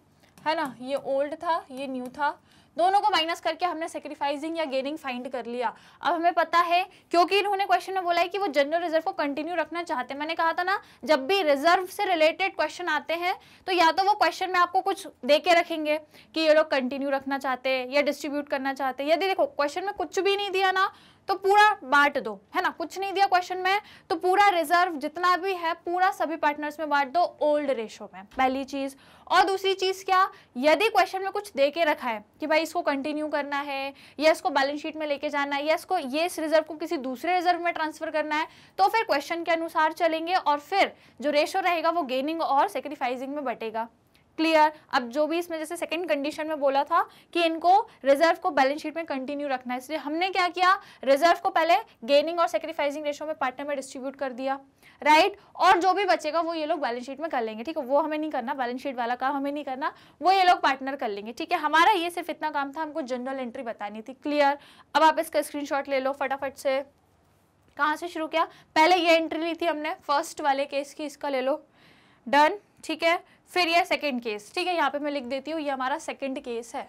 है ना? ये ओल्ड था, ये न्यू था। दोनों को माइनस करके हमने सेक्रीफाइसिंग या गेनिंग फाइंड कर लिया। अब हमें पता है, क्योंकि इन्होंने क्वेश्चन में बोला है कि वो जनरल रिज़र्व को कंटिन्यू रखना चाहते हैं। मैंने कहा था ना, जब भी रिज़र्व से रिलेटेड क्वेश्चन आते हैं तो या तो वो क्वेश्चन में आपको कुछ दे के रखेंगे कि ये लोग कंटिन्यू रखना चाहते हैं या डिस्ट्रीब्यूट करना चाहते हैं। यदि देखो क्वेश्चन में कुछ भी नहीं दिया ना तो पूरा बांट दो, है ना? कुछ नहीं दिया क्वेश्चन में तो पूरा रिज़र्व जितना भी है, पूरा सभी पार्टनर्स में बांट दो ओल्ड रेशो में। पहली चीज़। और दूसरी चीज़ क्या? यदि क्वेश्चन में कुछ दे के रखा है कि भाई इसको कंटिन्यू करना है, या इसको बैलेंस शीट में लेके जाना है, या इसको, ये इस रिज़र्व को किसी दूसरे रिज़र्व में ट्रांसफ़र करना है तो फिर क्वेश्चन के अनुसार चलेंगे और फिर जो रेशो रहेगा वो गेनिंग और सेक्रीफाइसिंग में बटेगा। क्लियर अब जो भी इसमें जैसे सेकंड कंडीशन में बोला था कि इनको रिज़र्व को बैलेंस शीट में कंटिन्यू रखना है। इसलिए हमने क्या किया? रिज़र्व को पहले गेनिंग और सेक्रीफाइसिंग रेशो में पार्टनर में डिस्ट्रीब्यूट कर दिया राइट? और जो भी बचेगा वो ये लोग बैलेंस शीट में कर लेंगे, ठीक है? वो हमें नहीं करना बैलेंस शीट वाला काम हमें नहीं करना, वो ये लोग पार्टनर कर लेंगे, ठीक है? हमारा ये सिर्फ़ इतना काम था, हमको जनरल एंट्री बतानी थी क्लियर अब आप इसका स्क्रीन ले लो फटाफट से। कहाँ से शुरू किया? पहले ये एंट्री ली थी हमने फ़र्स्ट वाले केस की, इसका ले लो। डन ठीक है? फिर ये सेकेंड केस ठीक है, यहाँ पे मैं लिख देती हूँ, ये हमारा सेकेंड केस है।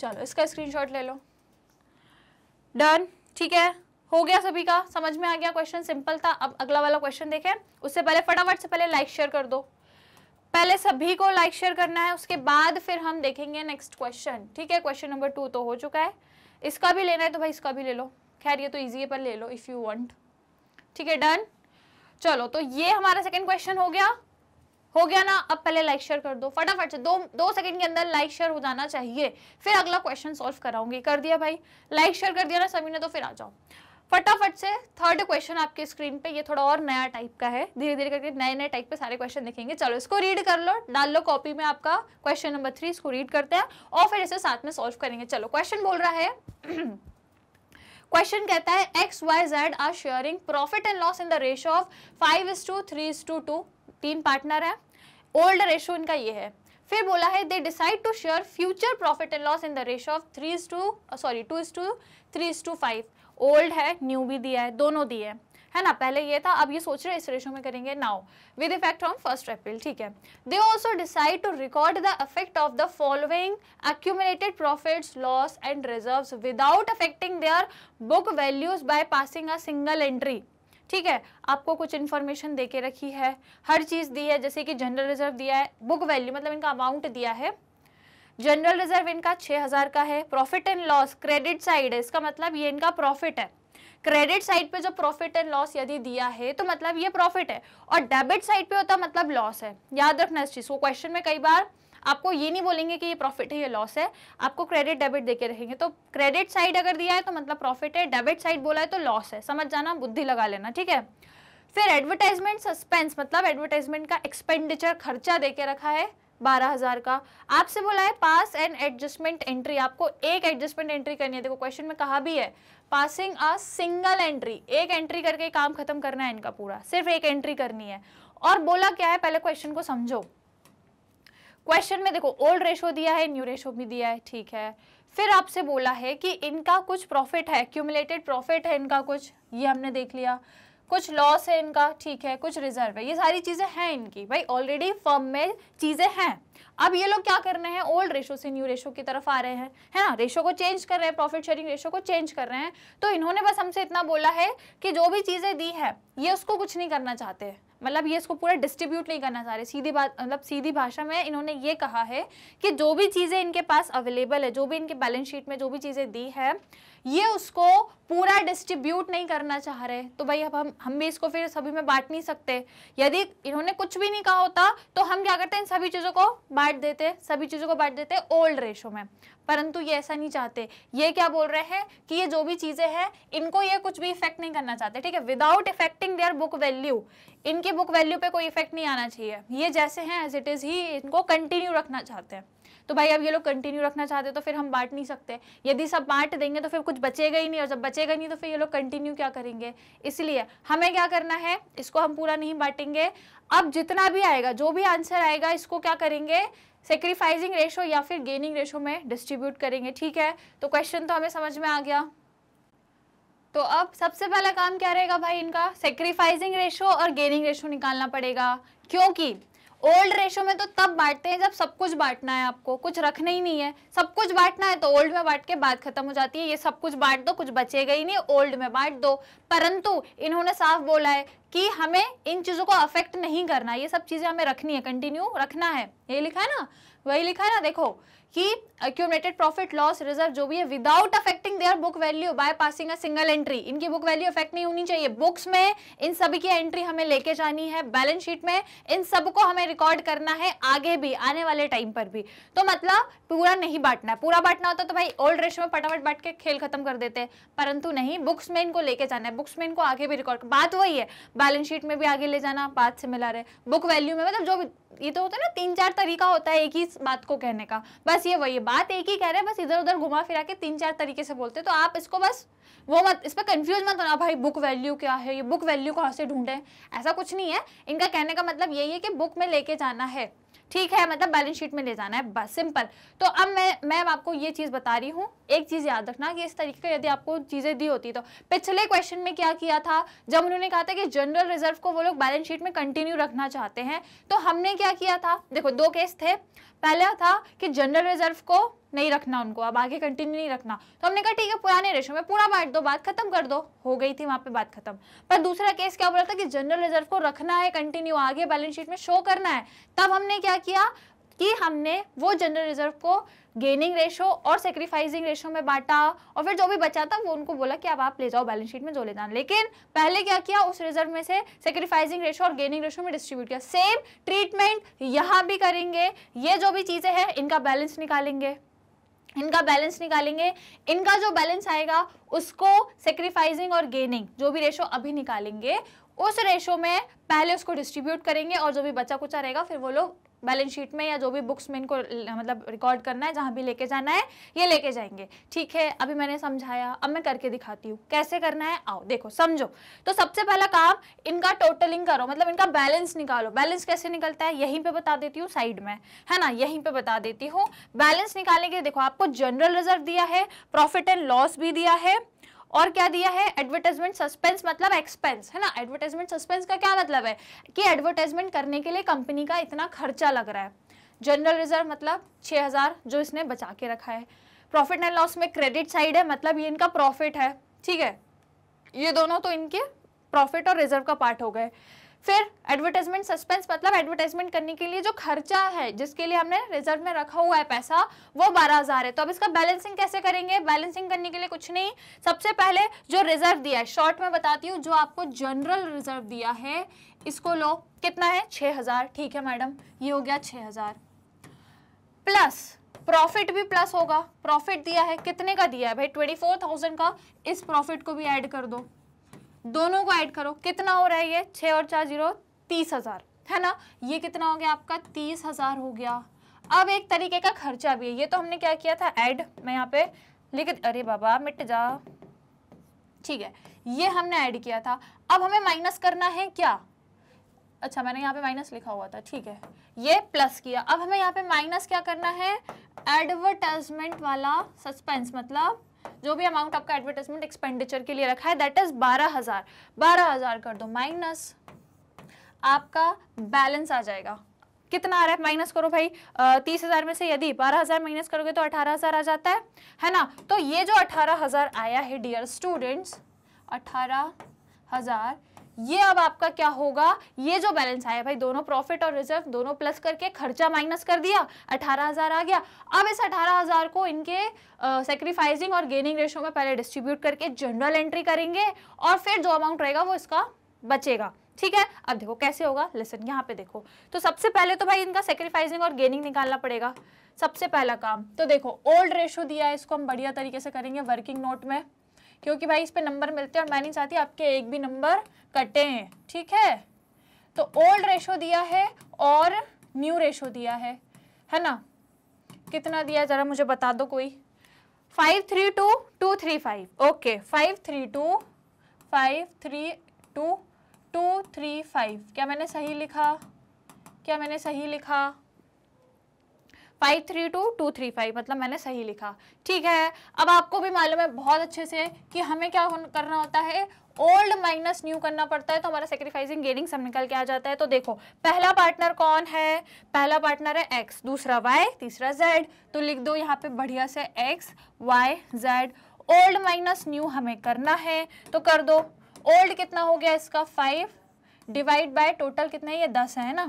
चलो, इसका स्क्रीनशॉट ले लो। डन ठीक है? हो गया सभी का? समझ में आ गया क्वेश्चन सिंपल था। अब अगला वाला क्वेश्चन देखें। उससे पहले फटाफट से पहले लाइक शेयर कर दो। पहले सभी को लाइक शेयर करना है, उसके बाद फिर हम देखेंगे नेक्स्ट क्वेश्चन ठीक है? क्वेश्चन नंबर टू तो हो चुका है। इसका भी लेना है तो भाई इसका भी ले लो। खैर, ये तो इजी है, पर ले लो इफ़ यू वॉन्ट ठीक है डन चलो तो ये हमारा सेकेंड क्वेश्चन हो गया। हो गया ना, अब पहले लाइक शेयर कर दो। फटाफट से, दो दो सेकंड के अंदर लाइक शेयर हो जाना चाहिए। फिर अगला क्वेश्चन सॉल्व कराऊँगी। कर दिया भाई। लाइक शेयर कर दिया ना सभी ने तो फिर आ जाओ। फटाफट से थर्ड क्वेश्चन आपके स्क्रीन पे, ये थोड़ा और नया टाइप का है। धीरे धीरे करके नए नए टाइप पे सारे क्वेश्चन देखेंगे। चलो, इसको रीड कर लो। डाल लो कॉपी में आपका क्वेश्चन नंबर थ्री इसको रीड करते हैं। और फिर इसे साथ में सॉल्व करेंगे। चलो क्वेश्चन बोल रहा है। क्वेश्चन कहता है X Y Z are sharing profit and loss in the ratio of five is to three is to two तीन पार्टनर है। ओल्ड रेशो इनका ये है। फिर बोला है they decide to share future profit and loss in the ratio of three is to sorry two is to three is to five old है new भी दिया है, दोनों दिए हैं। है ना? पहले ये था, अब ये सोच रहे इस रेशो में करेंगे now with effect from first April ठीक है। They also decide to record the effect of the following accumulated profits, loss and reserves without affecting their book values by passing a single entry ठीक है, आपको कुछ information दे के रखी है, हर चीज़ दी है, जैसे कि जनरल रिज़र्व दिया है बुक वैल्यू मतलब इनका अमाउंट दिया है। जनरल रिज़र्व इनका छः हज़ार का है profit and loss credit side है, इसका मतलब ये इनका प्रॉफिट है। क्रेडिट साइड पे जो प्रॉफिट एंड लॉस यदि दिया है तो मतलब ये प्रॉफिट है, और डेबिट साइड पे होता मतलब लॉस है। याद रखना इस चीज़ को क्वेश्चन में कई बार आपको ये नहीं बोलेंगे कि ये प्रॉफिट है, ये लॉस है। आपको क्रेडिट डेबिट देके रखेंगे तो क्रेडिट साइड अगर दिया है तो मतलब प्रॉफिट है डेबिट साइड बोला है तो लॉस है। समझ जाना, बुद्धि लगा लेना, ठीक है? फिर एडवर्टाइजमेंट सस्पेंस मतलब एडवर्टाइजमेंट का एक्सपेंडिचर खर्चा दे के रखा है बारह हज़ार का। आपसे बोला है पास एंड एडजस्टमेंट एंट्री आपको एक एडजस्टमेंट एंट्री करनी है। देखो क्वेश्चन में कहा भी है पासिंग अ सिंगल एंट्री एक एंट्री करके काम खत्म करना है इनका पूरा। सिर्फ़ एक एंट्री करनी है। और बोला क्या है, पहले क्वेश्चन को समझो। क्वेश्चन में देखो ओल्ड रेशो दिया है न्यू रेशो भी दिया है, ठीक है। फिर आपसे बोला है कि इनका कुछ प्रॉफिट है क्यूमुलेटेड प्रॉफिट है इनका कुछ, ये हमने देख लिया। कुछ लॉस है इनका, ठीक है, कुछ रिज़र्व है, ये सारी चीज़ें हैं इनकी। भाई ऑलरेडी फर्म में चीज़ें हैं। अब ये लोग क्या कर रहे हैं? ओल्ड रेशो से न्यू रेशो की तरफ़ आ रहे हैं। है ना? रेशो को चेंज कर रहे हैं प्रॉफिट शेयरिंग रेशो को चेंज कर रहे हैं। तो इन्होंने बस हमसे इतना बोला है कि जो भी चीज़ें दी है, ये उसको कुछ नहीं करना चाहते। मतलब ये इसको पूरा डिस्ट्रीब्यूट नहीं करना चाह रहे। सीधी बात मतलब सीधी भाषा में इन्होंने ये कहा है कि जो भी चीज़ें इनके पास अवेलेबल है, जो भी इनके बैलेंस शीट में जो भी चीज़ें दी है, ये उसको पूरा डिस्ट्रीब्यूट नहीं करना चाह रहे। तो भाई अब हम हम भी इसको फिर सभी में बांट नहीं सकते। यदि इन्होंने कुछ भी नहीं कहा होता तो हम क्या करते हैं इन सभी चीज़ों को? बांट देते सभी चीज़ों को बांट देते ओल्ड रेशो में। परंतु ये ऐसा नहीं चाहते। ये क्या बोल रहे हैं कि ये जो भी चीज़ें हैं, इनको ये कुछ भी इफ़ेक्ट नहीं करना चाहते, ठीक है? Without effecting their book value इनके बुक वैल्यू पे कोई इफ़ेक्ट नहीं आना चाहिए। ये जैसे हैं एज इट इज़ ही इनको कंटिन्यू रखना चाहते हैं। तो भाई अब ये लोग कंटिन्यू रखना चाहते तो फिर हम बांट नहीं सकते। यदि सब बांट देंगे तो फिर कुछ बचेगा ही नहीं, और जब बचेगा नहीं तो फिर ये लोग कंटिन्यू क्या करेंगे? इसलिए हमें क्या करना है, इसको हम पूरा नहीं बांटेंगे। अब जितना भी आएगा, जो भी आंसर आएगा, इसको क्या करेंगे? सेक्रीफाइजिंग रेशो या फिर गेनिंग रेशो में डिस्ट्रीब्यूट करेंगे, ठीक है? तो क्वेश्चन तो हमें समझ में आ गया। तो अब सबसे पहला काम क्या रहेगा भाई इनका? सेक्रीफाइजिंग रेशो और गेनिंग रेशो निकालना पड़ेगा। क्योंकि ओल्ड रेशो में तो तब बांटते हैं जब सब कुछ बांटना है आपको, कुछ रखना ही नहीं है। सब कुछ बांटना है तो ओल्ड में बांट के बात खत्म हो जाती है, ये सब कुछ बांट दो, कुछ बचेगा ही नहीं, ओल्ड में बांट दो। परंतु इन्होंने साफ़ बोला है कि हमें इन चीज़ों को अफेक्ट नहीं करना। ये सब चीज़ें हमें रखनी है कंटिन्यू रखना है। ये लिखा है ना? वही लिखा है ना? देखो, कि अक्यूमलेटेड प्रॉफिट लॉस रिज़र्व जो भी है without affecting their book value by passing a single entry इनकी बुक वैल्यू अफेक्ट नहीं होनी चाहिए। बुक्स में इन सभी की एंट्री हमें लेके जानी है बैलेंस शीट में इन सबको हमें रिकॉर्ड करना है आगे भी, आने वाले टाइम पर भी। तो मतलब पूरा नहीं बांटना है। पूरा बांटना होता तो भाई ओल्ड रेशो में फटाफट बांट के खेल खत्म कर देते। हैं परंतु नहीं बुक्स में इनको लेके जाना है। बुक्स में इनको आगे भी रिकॉर्ड बात वही है बैलेंस शीट में भी आगे ले जाना, बात से मिला रहे बुक वैल्यू में मतलब जो भी ये तो होता है ना तीन चार तरीका होता है एक ही बात को कहने का। बस ये वही है, बात एक ही कह रहे हैं, बस इधर उधर घुमा फिरा के तीन चार तरीके से बोलते हैं तो आप इसको बस वो मत इस पर कंफ्यूज मत होना, भाई बुक वैल्यू क्या है, ये बुक वैल्यू कहाँ से ढूंढे? ऐसा कुछ नहीं है। इनका कहने का मतलब यही है कि बुक में लेके जाना है। ठीक है मतलब बैलेंस शीट में ले जाना है, बस सिंपल तो अब मैं मैम आपको ये चीज़ बता रही हूँ, एक चीज़ याद रखना कि इस तरीके का यदि आपको चीज़ें दी होती तो। पिछले क्वेश्चन में क्या किया था? जब उन्होंने कहा था कि जनरल रिज़र्व को वो लोग बैलेंस शीट में कंटिन्यू रखना चाहते हैं तो हमने क्या किया था? देखो, दो केस थे। पहला था कि जनरल रिज़र्व को नहीं रखना उनको, अब आगे कंटिन्यू नहीं रखना। तो हमने कहा, ठीक है, पुराने रेशो में पूरा बांट दो, बात खत्म कर दो। हो गई थी वहाँ पे बात खत्म। पर दूसरा केस क्या बोला था कि जनरल रिज़र्व को रखना है कंटिन्यू आगे बैलेंस शीट में शो करना है। तब हमने क्या किया? कि हमने वो जनरल रिज़र्व को गेनिंग रेशो और सेक्रीफाइसिंग रेशो में बांटा और फिर जो भी बचा था वो उनको बोला कि अब आप ले जाओ बैलेंस शीट में जो ले जाना लेकिन पहले क्या किया? उस रिज़र्व में से सेक्रीफाइसिंग रेशो और गेनिंग रेशो में डिस्ट्रीब्यूट किया। सेम ट्रीटमेंट यहाँ भी करेंगे। ये जो भी चीज़ें हैं, इनका बैलेंस निकालेंगे। इनका बैलेंस निकालेंगे। इनका जो बैलेंस आएगा, उसको सेक्रीफाइसिंग और गेनिंग जो भी रेशो अभी निकालेंगे, उस रेशो में पहले उसको डिस्ट्रीब्यूट करेंगे और जो भी बचा कुचा रहेगा, फिर वो लोग बैलेंस शीट में या जो भी बुक्स में इनको मतलब रिकॉर्ड करना है, जहाँ भी लेके जाना है, ये लेके जाएँगे। ठीक है, अभी मैंने समझाया, अब मैं करके दिखाती हूँ। कैसे करना है? आओ, देखो, समझो। तो सबसे पहला काम, इनका टोटलिंग करो मतलब इनका बैलेंस निकालो। बैलेंस कैसे निकलता है? यहीं पे बता देती हूँ साइड में। है ना? यहीं पर बता देती हूँ। बैलेंस निकालने के देखो, आपको जनरल रिज़र्व दिया है प्रॉफिट एंड लॉस भी दिया है और क्या दिया है? एडवर्टाइजमेंट सस्पेंस मतलब एक्सपेंस है ना? एडवर्टाइजमेंट सस्पेंस का क्या मतलब है? कि एडवर्टाइजमेंट करने के लिए कंपनी का इतना खर्चा लग रहा है। जनरल रिज़र्व मतलब 6000 जो इसने बचा के रखा है। प्रॉफिट एंड लॉस में क्रेडिट साइड है मतलब ये इनका प्रॉफिट है, ठीक है? ये दोनों तो इनके प्रॉफिट और रिज़र्व का पार्ट हो गए। फिर एडवर्टाइजमेंट सस्पेंस मतलब एडवर्टाइजमेंट करने के लिए जो खर्चा है, जिसके लिए हमने रिज़र्व में रखा हुआ है पैसा, वो बारह हज़ार है। तो अब इसका बैलेंसिंग कैसे करेंगे? बैलेंसिंग करने के लिए कुछ नहीं। सबसे पहले जो रिज़र्व दिया है शॉर्ट में बताती हूँ, जो आपको जनरल रिज़र्व दिया है, इसको लो। कितना है? छह हज़ार। ठीक है मैडम, ये हो गया छह हज़ार। प्लस प्रॉफिट भी प्लस होगा। प्रॉफिट दिया है, कितने का दिया है भाई? ट्वेंटी फोर थाउज़ेंड का। इस प्रॉफिट को भी ऐड कर दो। दोनों को ऐड करो। कितना हो रहा है ये? छः और चार ज़ीरो, तीस हज़ार। है ना? ये कितना हो गया आपका? तीस हज़ार हो गया। अब एक तरीके का खर्चा भी है। ये तो हमने क्या किया था? ऐड मैं यहाँ पे लिख अरे बाबा, मिट जा। ठीक है। ये हमने ऐड किया था। अब हमें माइनस करना है क्या? अच्छा मैंने यहाँ पे माइनस लिखा हुआ था। ठीक है। ये प्लस किया। अब हमें यहाँ पे माइनस क्या करना है? एडवर्टाइजमेंट वाला सस्पेंस मतलब जो भी अमाउंट आपका एडवर्टाइजमेंट एक्सपेंडिचर के लिए रखा है दैट इज़ बारह हज़ार। बारह हज़ार कर दो माइनस आपका बैलेंस आ जाएगा। कितना आ रहा है? माइनस करो भाई। तीस हज़ार में से यदि बारह हज़ार माइनस करोगे तो अठारह हज़ार आ जाता है है ना? तो ये जो अठारह हज़ार आया है डियर स्टूडेंट्स अठारह हज़ार ये अब आपका क्या होगा? ये जो बैलेंस आया, भाई, दोनों प्रॉफिट और रिज़र्व दोनों प्लस करके खर्चा माइनस कर दिया, अठारह हज़ार आ गया। अब इस अठारह हज़ार को इनके सेक्रीफाइसिंग और गेनिंग रेशो में पहले डिस्ट्रीब्यूट करके जनरल एंट्री करेंगे और फिर जो अमाउंट रहेगा वो इसका बचेगा। ठीक है? अब देखो कैसे होगा? लेसन यहाँ पे देखो। तो सबसे पहले तो भाई इनका सेक्रीफाइसिंग और गेनिंग निकालना पड़ेगा। सबसे पहला काम तो देखो ओल्ड रेशो दिया है, इसको हम बढ़िया तरीके से करेंगे वर्किंग नोट में। क्योंकि भाई इस पे नंबर मिलते हैं और मैं नहीं चाहती आपके एक भी नंबर कटे हैं, ठीक है? तो ओल्ड रेशो दिया है और न्यू रेशो दिया है है ना? कितना दिया जरा मुझे बता दो कोई। Five three two two three five okay five three two five three two two three five क्या मैंने सही लिखा? क्या मैंने सही लिखा? Five three two two three five मतलब मैंने सही लिखा। ठीक है? अब आपको भी मालूम है, बहुत अच्छे से, कि हमें क्या करना होता है? ओल्ड माइनस न्यू करना पड़ता है तो हमारा सेक्रीफाइसिंग गेनिंग सब निकल के आ जाता है। तो देखो, पहला पार्टनर कौन है? पहला पार्टनर है एक्स दूसरा वाई तीसरा जेड तो लिख दो यहाँ पे बढ़िया से X Y Z old minus new हमें करना है तो कर दो। ओल्ड कितना हो गया इसका? फाइव डिवाइड बाय टोटल कितना है? ये दस है ना?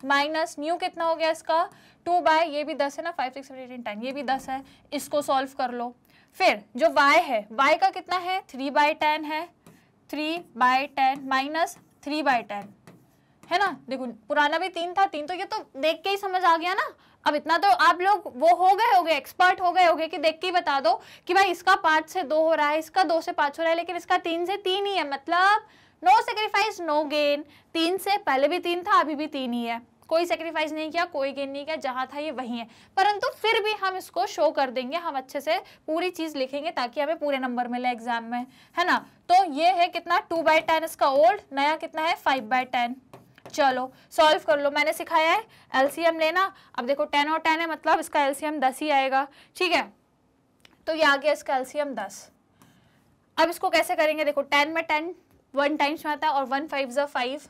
माइनस न्यू कितना हो गया इसका? टू बाय, ये भी दस है ना फाइव सिक्स एटीन टेन ये भी दस है, इसको सॉल्व कर लो। फिर, जो y है, y का कितना है? थ्री बाय टेन है। Three by ten minus three by ten है ना? देखो, पुराना भी तीन था, तीन तो ये तो देख के ही समझ आ गया ना। अब इतना तो आप लोग वो हो गए होगे एक्सपर्ट हो गए होगे कि देख के ही बता दो कि भाई इसका पाँच से दो हो रहा है, इसका दो से पाँच हो रहा है, लेकिन इसका तीन से तीन ही है। मतलब नो सेक्रीफाइस नो गेन तीन से पहले भी तीन था, अभी भी तीन ही है। कोई सेक्रीफाइस नहीं किया, कोई गेन नहीं किया, जहाँ था ये वही है। परंतु फिर भी हम इसको शो कर देंगे, हम अच्छे से पूरी चीज़ लिखेंगे ताकि हमें पूरे नंबर मिले एग्ज़ाम में, है ना? तो ये है कितना टू बाई टेन इसका ओल्ड नया कितना है? फाइव बाई टेन चलो सॉल्व कर लो, मैंने सिखाया है एलसीएम लेना। अब देखो टेन और टेन है मतलब इसका एलसीएम दस ही आएगा, ठीक है? तो ये आ गया इसका एलसीएम दस। अब इसको कैसे करेंगे? देखो टेन में टेन वन टाइम्स में आता है और वन फाइव ज़ा फाइव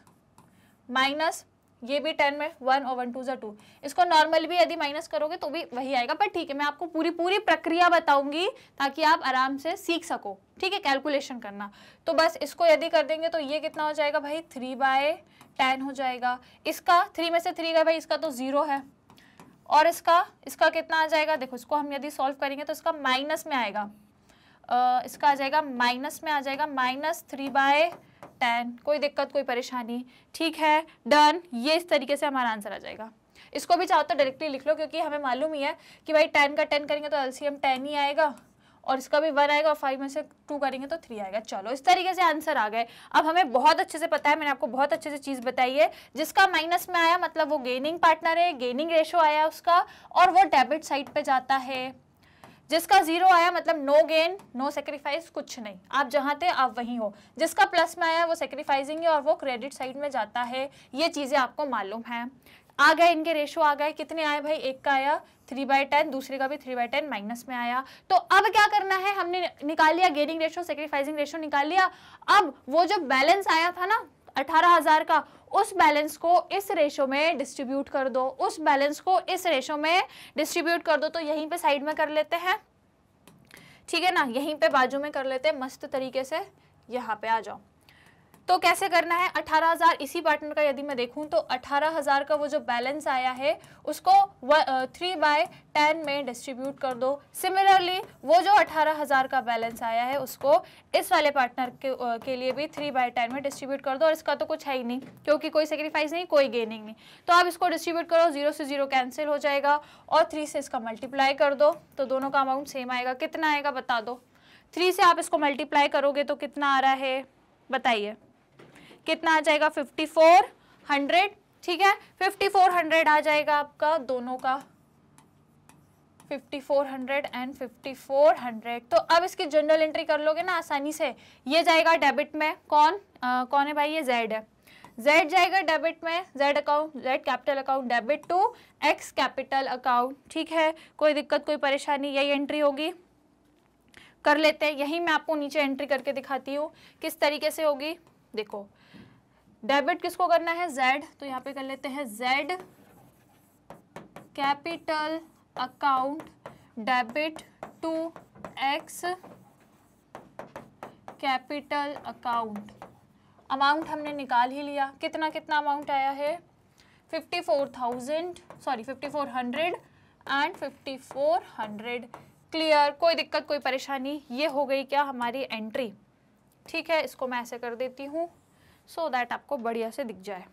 माइनस ये भी टेन में, वन और वन टू जो टू इसको नॉर्मल भी यदि माइनस करोगे तो भी वही आएगा, पर ठीक है, मैं आपको पूरी पूरी प्रक्रिया बताऊँगी ताकि आप आराम से सीख सको। ठीक है कैलकुलेशन करना। तो बस इसको यदि कर देंगे तो ये कितना हो जाएगा भाई? थ्री बाय टेन हो जाएगा। इसका थ्री में से थ्री का भाई, इसका तो ज़ीरो है। और इसका इसका कितना आ जाएगा? देखो, इसको हम यदि सॉल्व करेंगे तो इसका माइनस में आएगा। इसका आ जाएगा माइनस में आ जाएगा माइनस थ्री बाय टेन कोई दिक्कत, कोई परेशानी। ठीक है डन ये इस तरीके से हमारा आंसर आ जाएगा। इसको भी चाहो तो डायरेक्टली लिख लो, क्योंकि हमें मालूम ही है कि भाई टेन का टेन करेंगे तो एलसीएम टेन ही आएगा और इसका भी वन आएगा और फाइव में से टू करेंगे तो थ्री आएगा। चलो, इस तरीके से आंसर आ गए। अब हमें बहुत अच्छे से पता है, मैंने आपको बहुत अच्छे से चीज़ बताई है, जिसका माइनस में आया मतलब वो गेनिंग पार्टनर है गेनिंग रेशो आया उसका और वो डेबिट साइड पे जाता है। जिसका ज़ीरो आया मतलब नो गेन नो सेक्रीफाइस कुछ नहीं। आप जहाँ थे, आप वहीं हो। जिसका प्लस में आया, वो सेक्रीफाइसिंग है और वो क्रेडिट साइड में जाता है। ये चीज़ें आपको मालूम है। आ गए इनके रेशो आ गए। कितने आए भाई? एक का आया थ्री बाई टेन दूसरे का भी थ्री बाई टेन माइनस में आया। तो अब क्या करना है? हमने निकाल लिया गेनिंग रेशो सेक्रीफाइसिंग रेशो निकाल लिया। अब वो जो बैलेंस आया था ना अठारह हज़ार का, उस बैलेंस को इस रेशो में डिस्ट्रीब्यूट कर दो। उस बैलेंस को इस रेशो में डिस्ट्रीब्यूट कर दो तो यहीं पे साइड में कर लेते हैं। ठीक है ना? यहीं पे बाजू में कर लेते हैं। मस्त तरीके से यहाँ पे आ जाओ। तो कैसे करना है? अठारह हज़ार इसी पार्टनर का यदि मैं देखूँ तो अठारह हज़ार का वो जो बैलेंस आया है उसको थ्री बाय टेन में डिस्ट्रीब्यूट कर दो। सिमिलरली वो जो अठारह हज़ार का बैलेंस आया है उसको इस वाले पार्टनर के, के लिए भी थ्री बाय टेन में डिस्ट्रीब्यूट कर दो और इसका तो कुछ है ही नहीं क्योंकि कोई सेक्रीफाइस नहीं कोई गेनिंग नहीं। तो आप इसको डिस्ट्रीब्यूट करो ज़ीरो से ज़ीरो कैंसिल हो जाएगा और थ्री से इसका मल्टीप्लाई कर दो। तो दोनों का अमाउंट सेम आएगा। कितना आएगा बता दो। थ्री से आप इसको मल्टीप्लाई करोगे तो कितना आ रहा है बताइए। कितना आ जाएगा? फिफ्टी फोर हंड्रेड ठीक है? फिफ्टी फोर हंड्रेड आ जाएगा आपका दोनों का। Fifty four hundred and fifty four hundred तो अब इसकी जनरल एंट्री कर लोगे ना आसानी से। ये जाएगा डेबिट में। कौन? आ, कौन है भाई? ये जेड है। जेड जाएगा डेबिट में। Z account Z capital account debit to X capital account ठीक है? कोई दिक्कत कोई परेशानी यही एंट्री होगी। कर लेते हैं। यही मैं आपको नीचे एंट्री करके दिखाती हूँ। किस तरीके से होगी? देखो डेबिट किसको करना है? जेड तो यहाँ पे कर लेते हैं Z capital account debit to X capital account. Amount हमने निकाल ही लिया। कितना कितना अमाउंट आया है? Fifty four thousand sorry fifty four hundred and fifty four hundred clear कोई दिक्कत, कोई परेशानी? ये हो गई क्या हमारी एंट्री ठीक है, इसको मैं ऐसे कर देती हूँ। सो so दैट आपको बढ़िया से दिख जाए।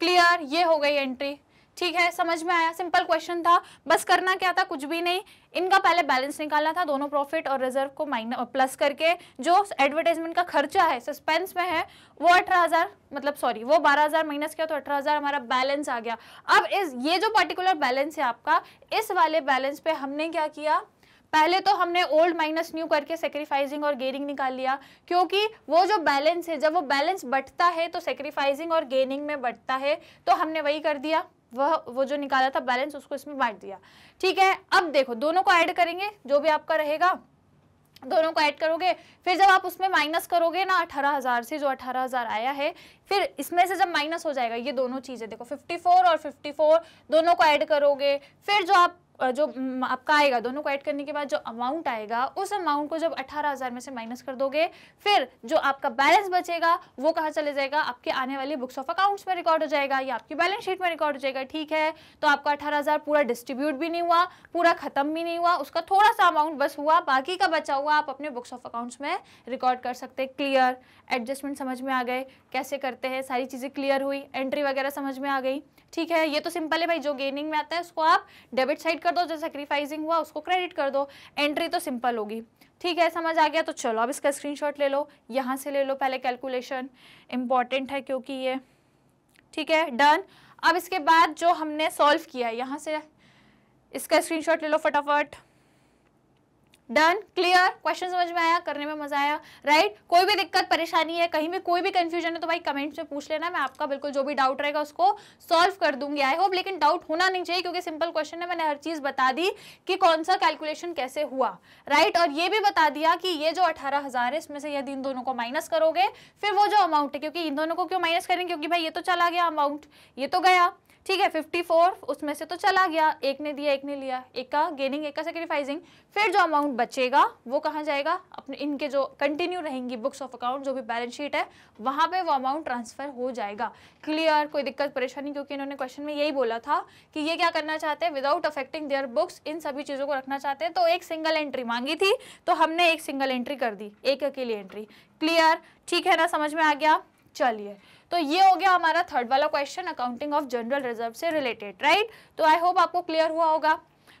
क्लियर ये हो गई एंट्री ठीक है, समझ में आया? सिंपल क्वेश्चन था। बस करना क्या था? कुछ भी नहीं। इनका पहले बैलेंस निकालना था, दोनों प्रॉफिट और रिज़र्व को माइनस प्लस करके। जो एडवर्टाइजमेंट का खर्चा है सस्पेंस में है, वो अठारह हज़ार मतलब सॉरी वो बारह हज़ार माइनस किया तो अठारह हज़ार हमारा बैलेंस आ गया। अब इस, ये जो पर्टिकुलर बैलेंस है आपका, इस वाले बैलेंस पे हमने क्या किया? पहले तो हमने ओल्ड माइनस न्यू करके सेक्रीफाइसिंग और गेनिंग निकाल लिया, क्योंकि वो जो बैलेंस है, जब वो बैलेंस बढ़ता है तो सेक्रीफाइसिंग और गेनिंग में बढ़ता है तो हमने वही कर दिया। वह, वो जो निकाला था बैलेंस उसको इसमें बांट दिया। ठीक है, अब देखो, दोनों को ऐड करेंगे, जो भी आपका रहेगा, दोनों को ऐड करोगे, फिर जब आप उसमें माइनस करोगे ना, अठारह हज़ार से जो अठारह हज़ार आया है, फिर इसमें से जब माइनस हो जाएगा, ये दोनों चीज़ें, देखो 54 और 54 दोनों को ऐड करोगे, फिर जो आप जो आपका आएगा, दोनों को ऐड करने के बाद जो अमाउंट आएगा, उस अमाउंट को जब अठारह हज़ार में से माइनस कर दोगे, फिर जो आपका बैलेंस बचेगा, वो कहाँ चले जाएगा? आपके आने वाली बुक्स ऑफ़ अकाउंट्स में रिकॉर्ड हो जाएगा या आपकी बैलेंस शीट में रिकॉर्ड हो जाएगा, ठीक है? तो आपका अठारह हज़ार पूरा डिस्ट्रीब्यूट भी नहीं हुआ, पूरा खत्म भी नहीं हुआ, उसका थोड़ा सा अमाउंट बस हुआ, बाकी का बचा हुआ आप अपने बुक्स ऑफ़ अकाउंट्स में रिकॉर्ड कर सकते क्लियर एडजस्टमेंट समझ में आ गए, कैसे करते हैं, सारी चीज़ें क्लियर हुई एंट्री वगैरह समझ में आ गई। ठीक है, ये तो सिंपल है भाई, जो गेनिंग में आता है, उसको आप डेबिट साइड कर दो, जो सेक्रीफाइसिंग हुआ, उसको क्रेडिट कर दो। एंट्री तो सिंपल होगी। ठीक है, समझ आ गया? तो चलो, अब इसका स्क्रीनशॉट ले लो। यहाँ से ले लो पहले कैलकुलेशन इंपॉर्टेंट है क्योंकि ये। ठीक है डन अब इसके बाद जो हमने सॉल्व किया यहाँ से इसका स्क्रीनशॉट ले लो फटाफट। डन क्लियर क्वेश्चन समझ में आया? करने में मज़ा आया. Right right? कोई भी दिक्कत, परेशानी है, कहीं भी कोई भी कंफ्यूजन है तो भाई कमेंट्स में पूछ लेना. मैं आपका बिल्कुल जो भी डाउट रहेगा उसको सॉल्व कर दूँगी. आई होप लेकिन डाउट होना नहीं चाहिए, क्योंकि सिंपल क्वेश्चन है. मैंने हर चीज़ बता दी कि कौन सा कैलकुलेशन कैसे हुआ. Right right? और ये भी बता दिया कि ये जो अठारह है, इसमें से यदि इन दोनों को माइनस करोगे, फिर वो जो अमाउंट है, क्योंकि इन दोनों को क्यों माइनस करेंगे? क्योंकि भाई ये तो चला गया अमाउंट ये तो गया. ठीक है 54 उसमें से तो चला गया। एक ने दिया, एक ने लिया। एक का गेनिंग एक का सेक्रीफाइजिंग फिर जो अमाउंट बचेगा, वो कहाँ जाएगा? अपने, इनके जो कंटिन्यू रहेंगी बुक्स ऑफ़ अकाउंट जो भी बैलेंस शीट है, वहाँ पे वो अमाउंट ट्रांसफ़र हो जाएगा। क्लियर कोई दिक्कत, परेशानी? क्योंकि इन्होंने क्वेश्चन में यही बोला था कि ये क्या करना चाहते हैं? विदाउट अफेक्टिंग देयर बुक्स इन सभी चीज़ों को रखना चाहते हैं। तो एक सिंगल एंट्री मांगी थी तो हमने एक सिंगल एंट्री कर दी। एक अकेली एंट्री क्लियर ठीक है ना? समझ में आ गया? चलिए। तो ये हो गया हमारा थर्ड वाला question accounting of general reserve से रिलेटेड राइट तो आई होप आपको क्लियर हुआ होगा।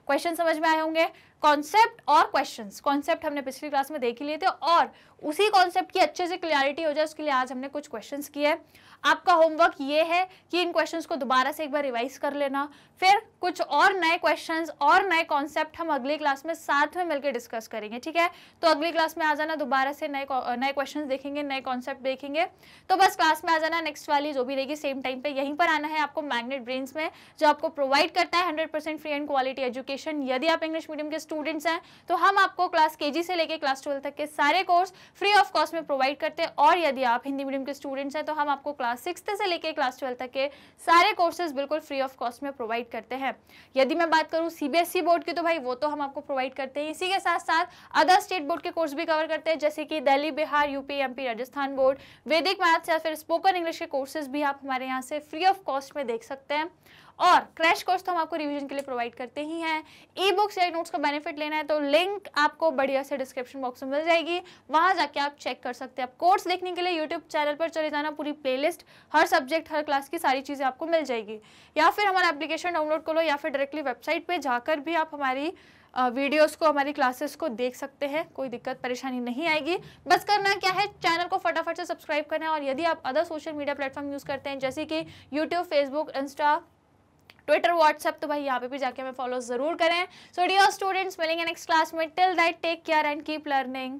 क्वेश्चन समझ में आए होंगे। कॉन्सेप्ट और क्वेश्चंस कॉन्सेप्ट हमने पिछली क्लास में देख लिए थे और उसी कॉन्सेप्ट की अच्छे से क्लियरिटी हो जाए, उसके लिए आज हमने कुछ क्वेश्चंस किए। आपका होमवर्क ये है कि इन क्वेश्चंस को दोबारा से एक बार रिवाइज कर लेना। फिर कुछ और नए क्वेश्चंस और नए कॉन्सेप्ट हम अगली क्लास में साथ में मिलकर डिस्कस करेंगे, ठीक है? तो अगली क्लास में आ जाना, दोबारा से नए नए क्वेश्चन देखेंगे, नए कॉन्सेप्ट देखेंगे। तो बस क्लास में आ जाना नेक्स्ट वाली जो भी रहेगी सेम टाइम पे यहीं पर आना है आपको मैग्नेट ब्रेन्स में, जो आपको प्रोवाइड करता है hundred free and quality education यदि आप इंग्लिश मीडियम के स्टूडेंट्स हैं तो हम आपको क्लास के से लेकर क्लास ट्वेल्थ तक के सारे कोर्स फ्री ऑफ़ कॉस्ट में प्रोवाइड करते हैं। और यदि आप हिंदी मीडियम के स्टूडेंट्स हैं तो हम आपको क्लास सिक्स से लेकर क्लास ट्वेल्व तक के सारे कोर्सेज बिल्कुल फ्री ऑफ़ कॉस्ट में प्रोवाइड करते हैं। यदि मैं बात करूँ सीबीएसई बोर्ड की तो भाई वो तो हम आपको प्रोवाइड करते हैं। इसी के साथ साथ अदर स्टेट बोर्ड के कोर्स भी कवर करते हैं, जैसे कि Delhi Bihar UP MP Rajasthan board Vedic maths या फिर स्पोकन इंग्लिश के कोर्सेज भी आप हमारे यहाँ से फ्री ऑफ़ कॉस्ट में देख सकते हैं। और क्रैश कोर्स तो हम आपको रिवीजन के लिए प्रोवाइड करते ही हैं। ई बुक्स या नोट्स का बेनिफिट लेना है तो लिंक आपको बढ़िया से डिस्क्रिप्शन बॉक्स में मिल जाएगी। वहाँ जाके आप चेक कर सकते हैं। आप कोर्स देखने के लिए यूट्यूब चैनल पर चले जाना, पूरी प्लेलिस्ट हर सब्जेक्ट हर क्लास की सारी चीज़ें आपको मिल जाएगी। या फिर हमारा एप्लीकेशन डाउनलोड करो या फिर डायरेक्टली वेबसाइट पर जाकर भी आप हमारी वीडियोस को, हमारी क्लासेस को देख सकते हैं। कोई दिक्कत, परेशानी नहीं आएगी। बस करना क्या है चैनल को फटाफट से सब्सक्राइब करना है और यदि आप other social media platform use करते हैं, जैसे कि YouTube Facebook Insta Twitter WhatsApp तो भाई यहाँ पे भी जाके हमें फॉलो ज़रूर करें। सो डियर स्टूडेंट्स मिलेंगे नेक्स्ट क्लास में। Till that take care and keep learning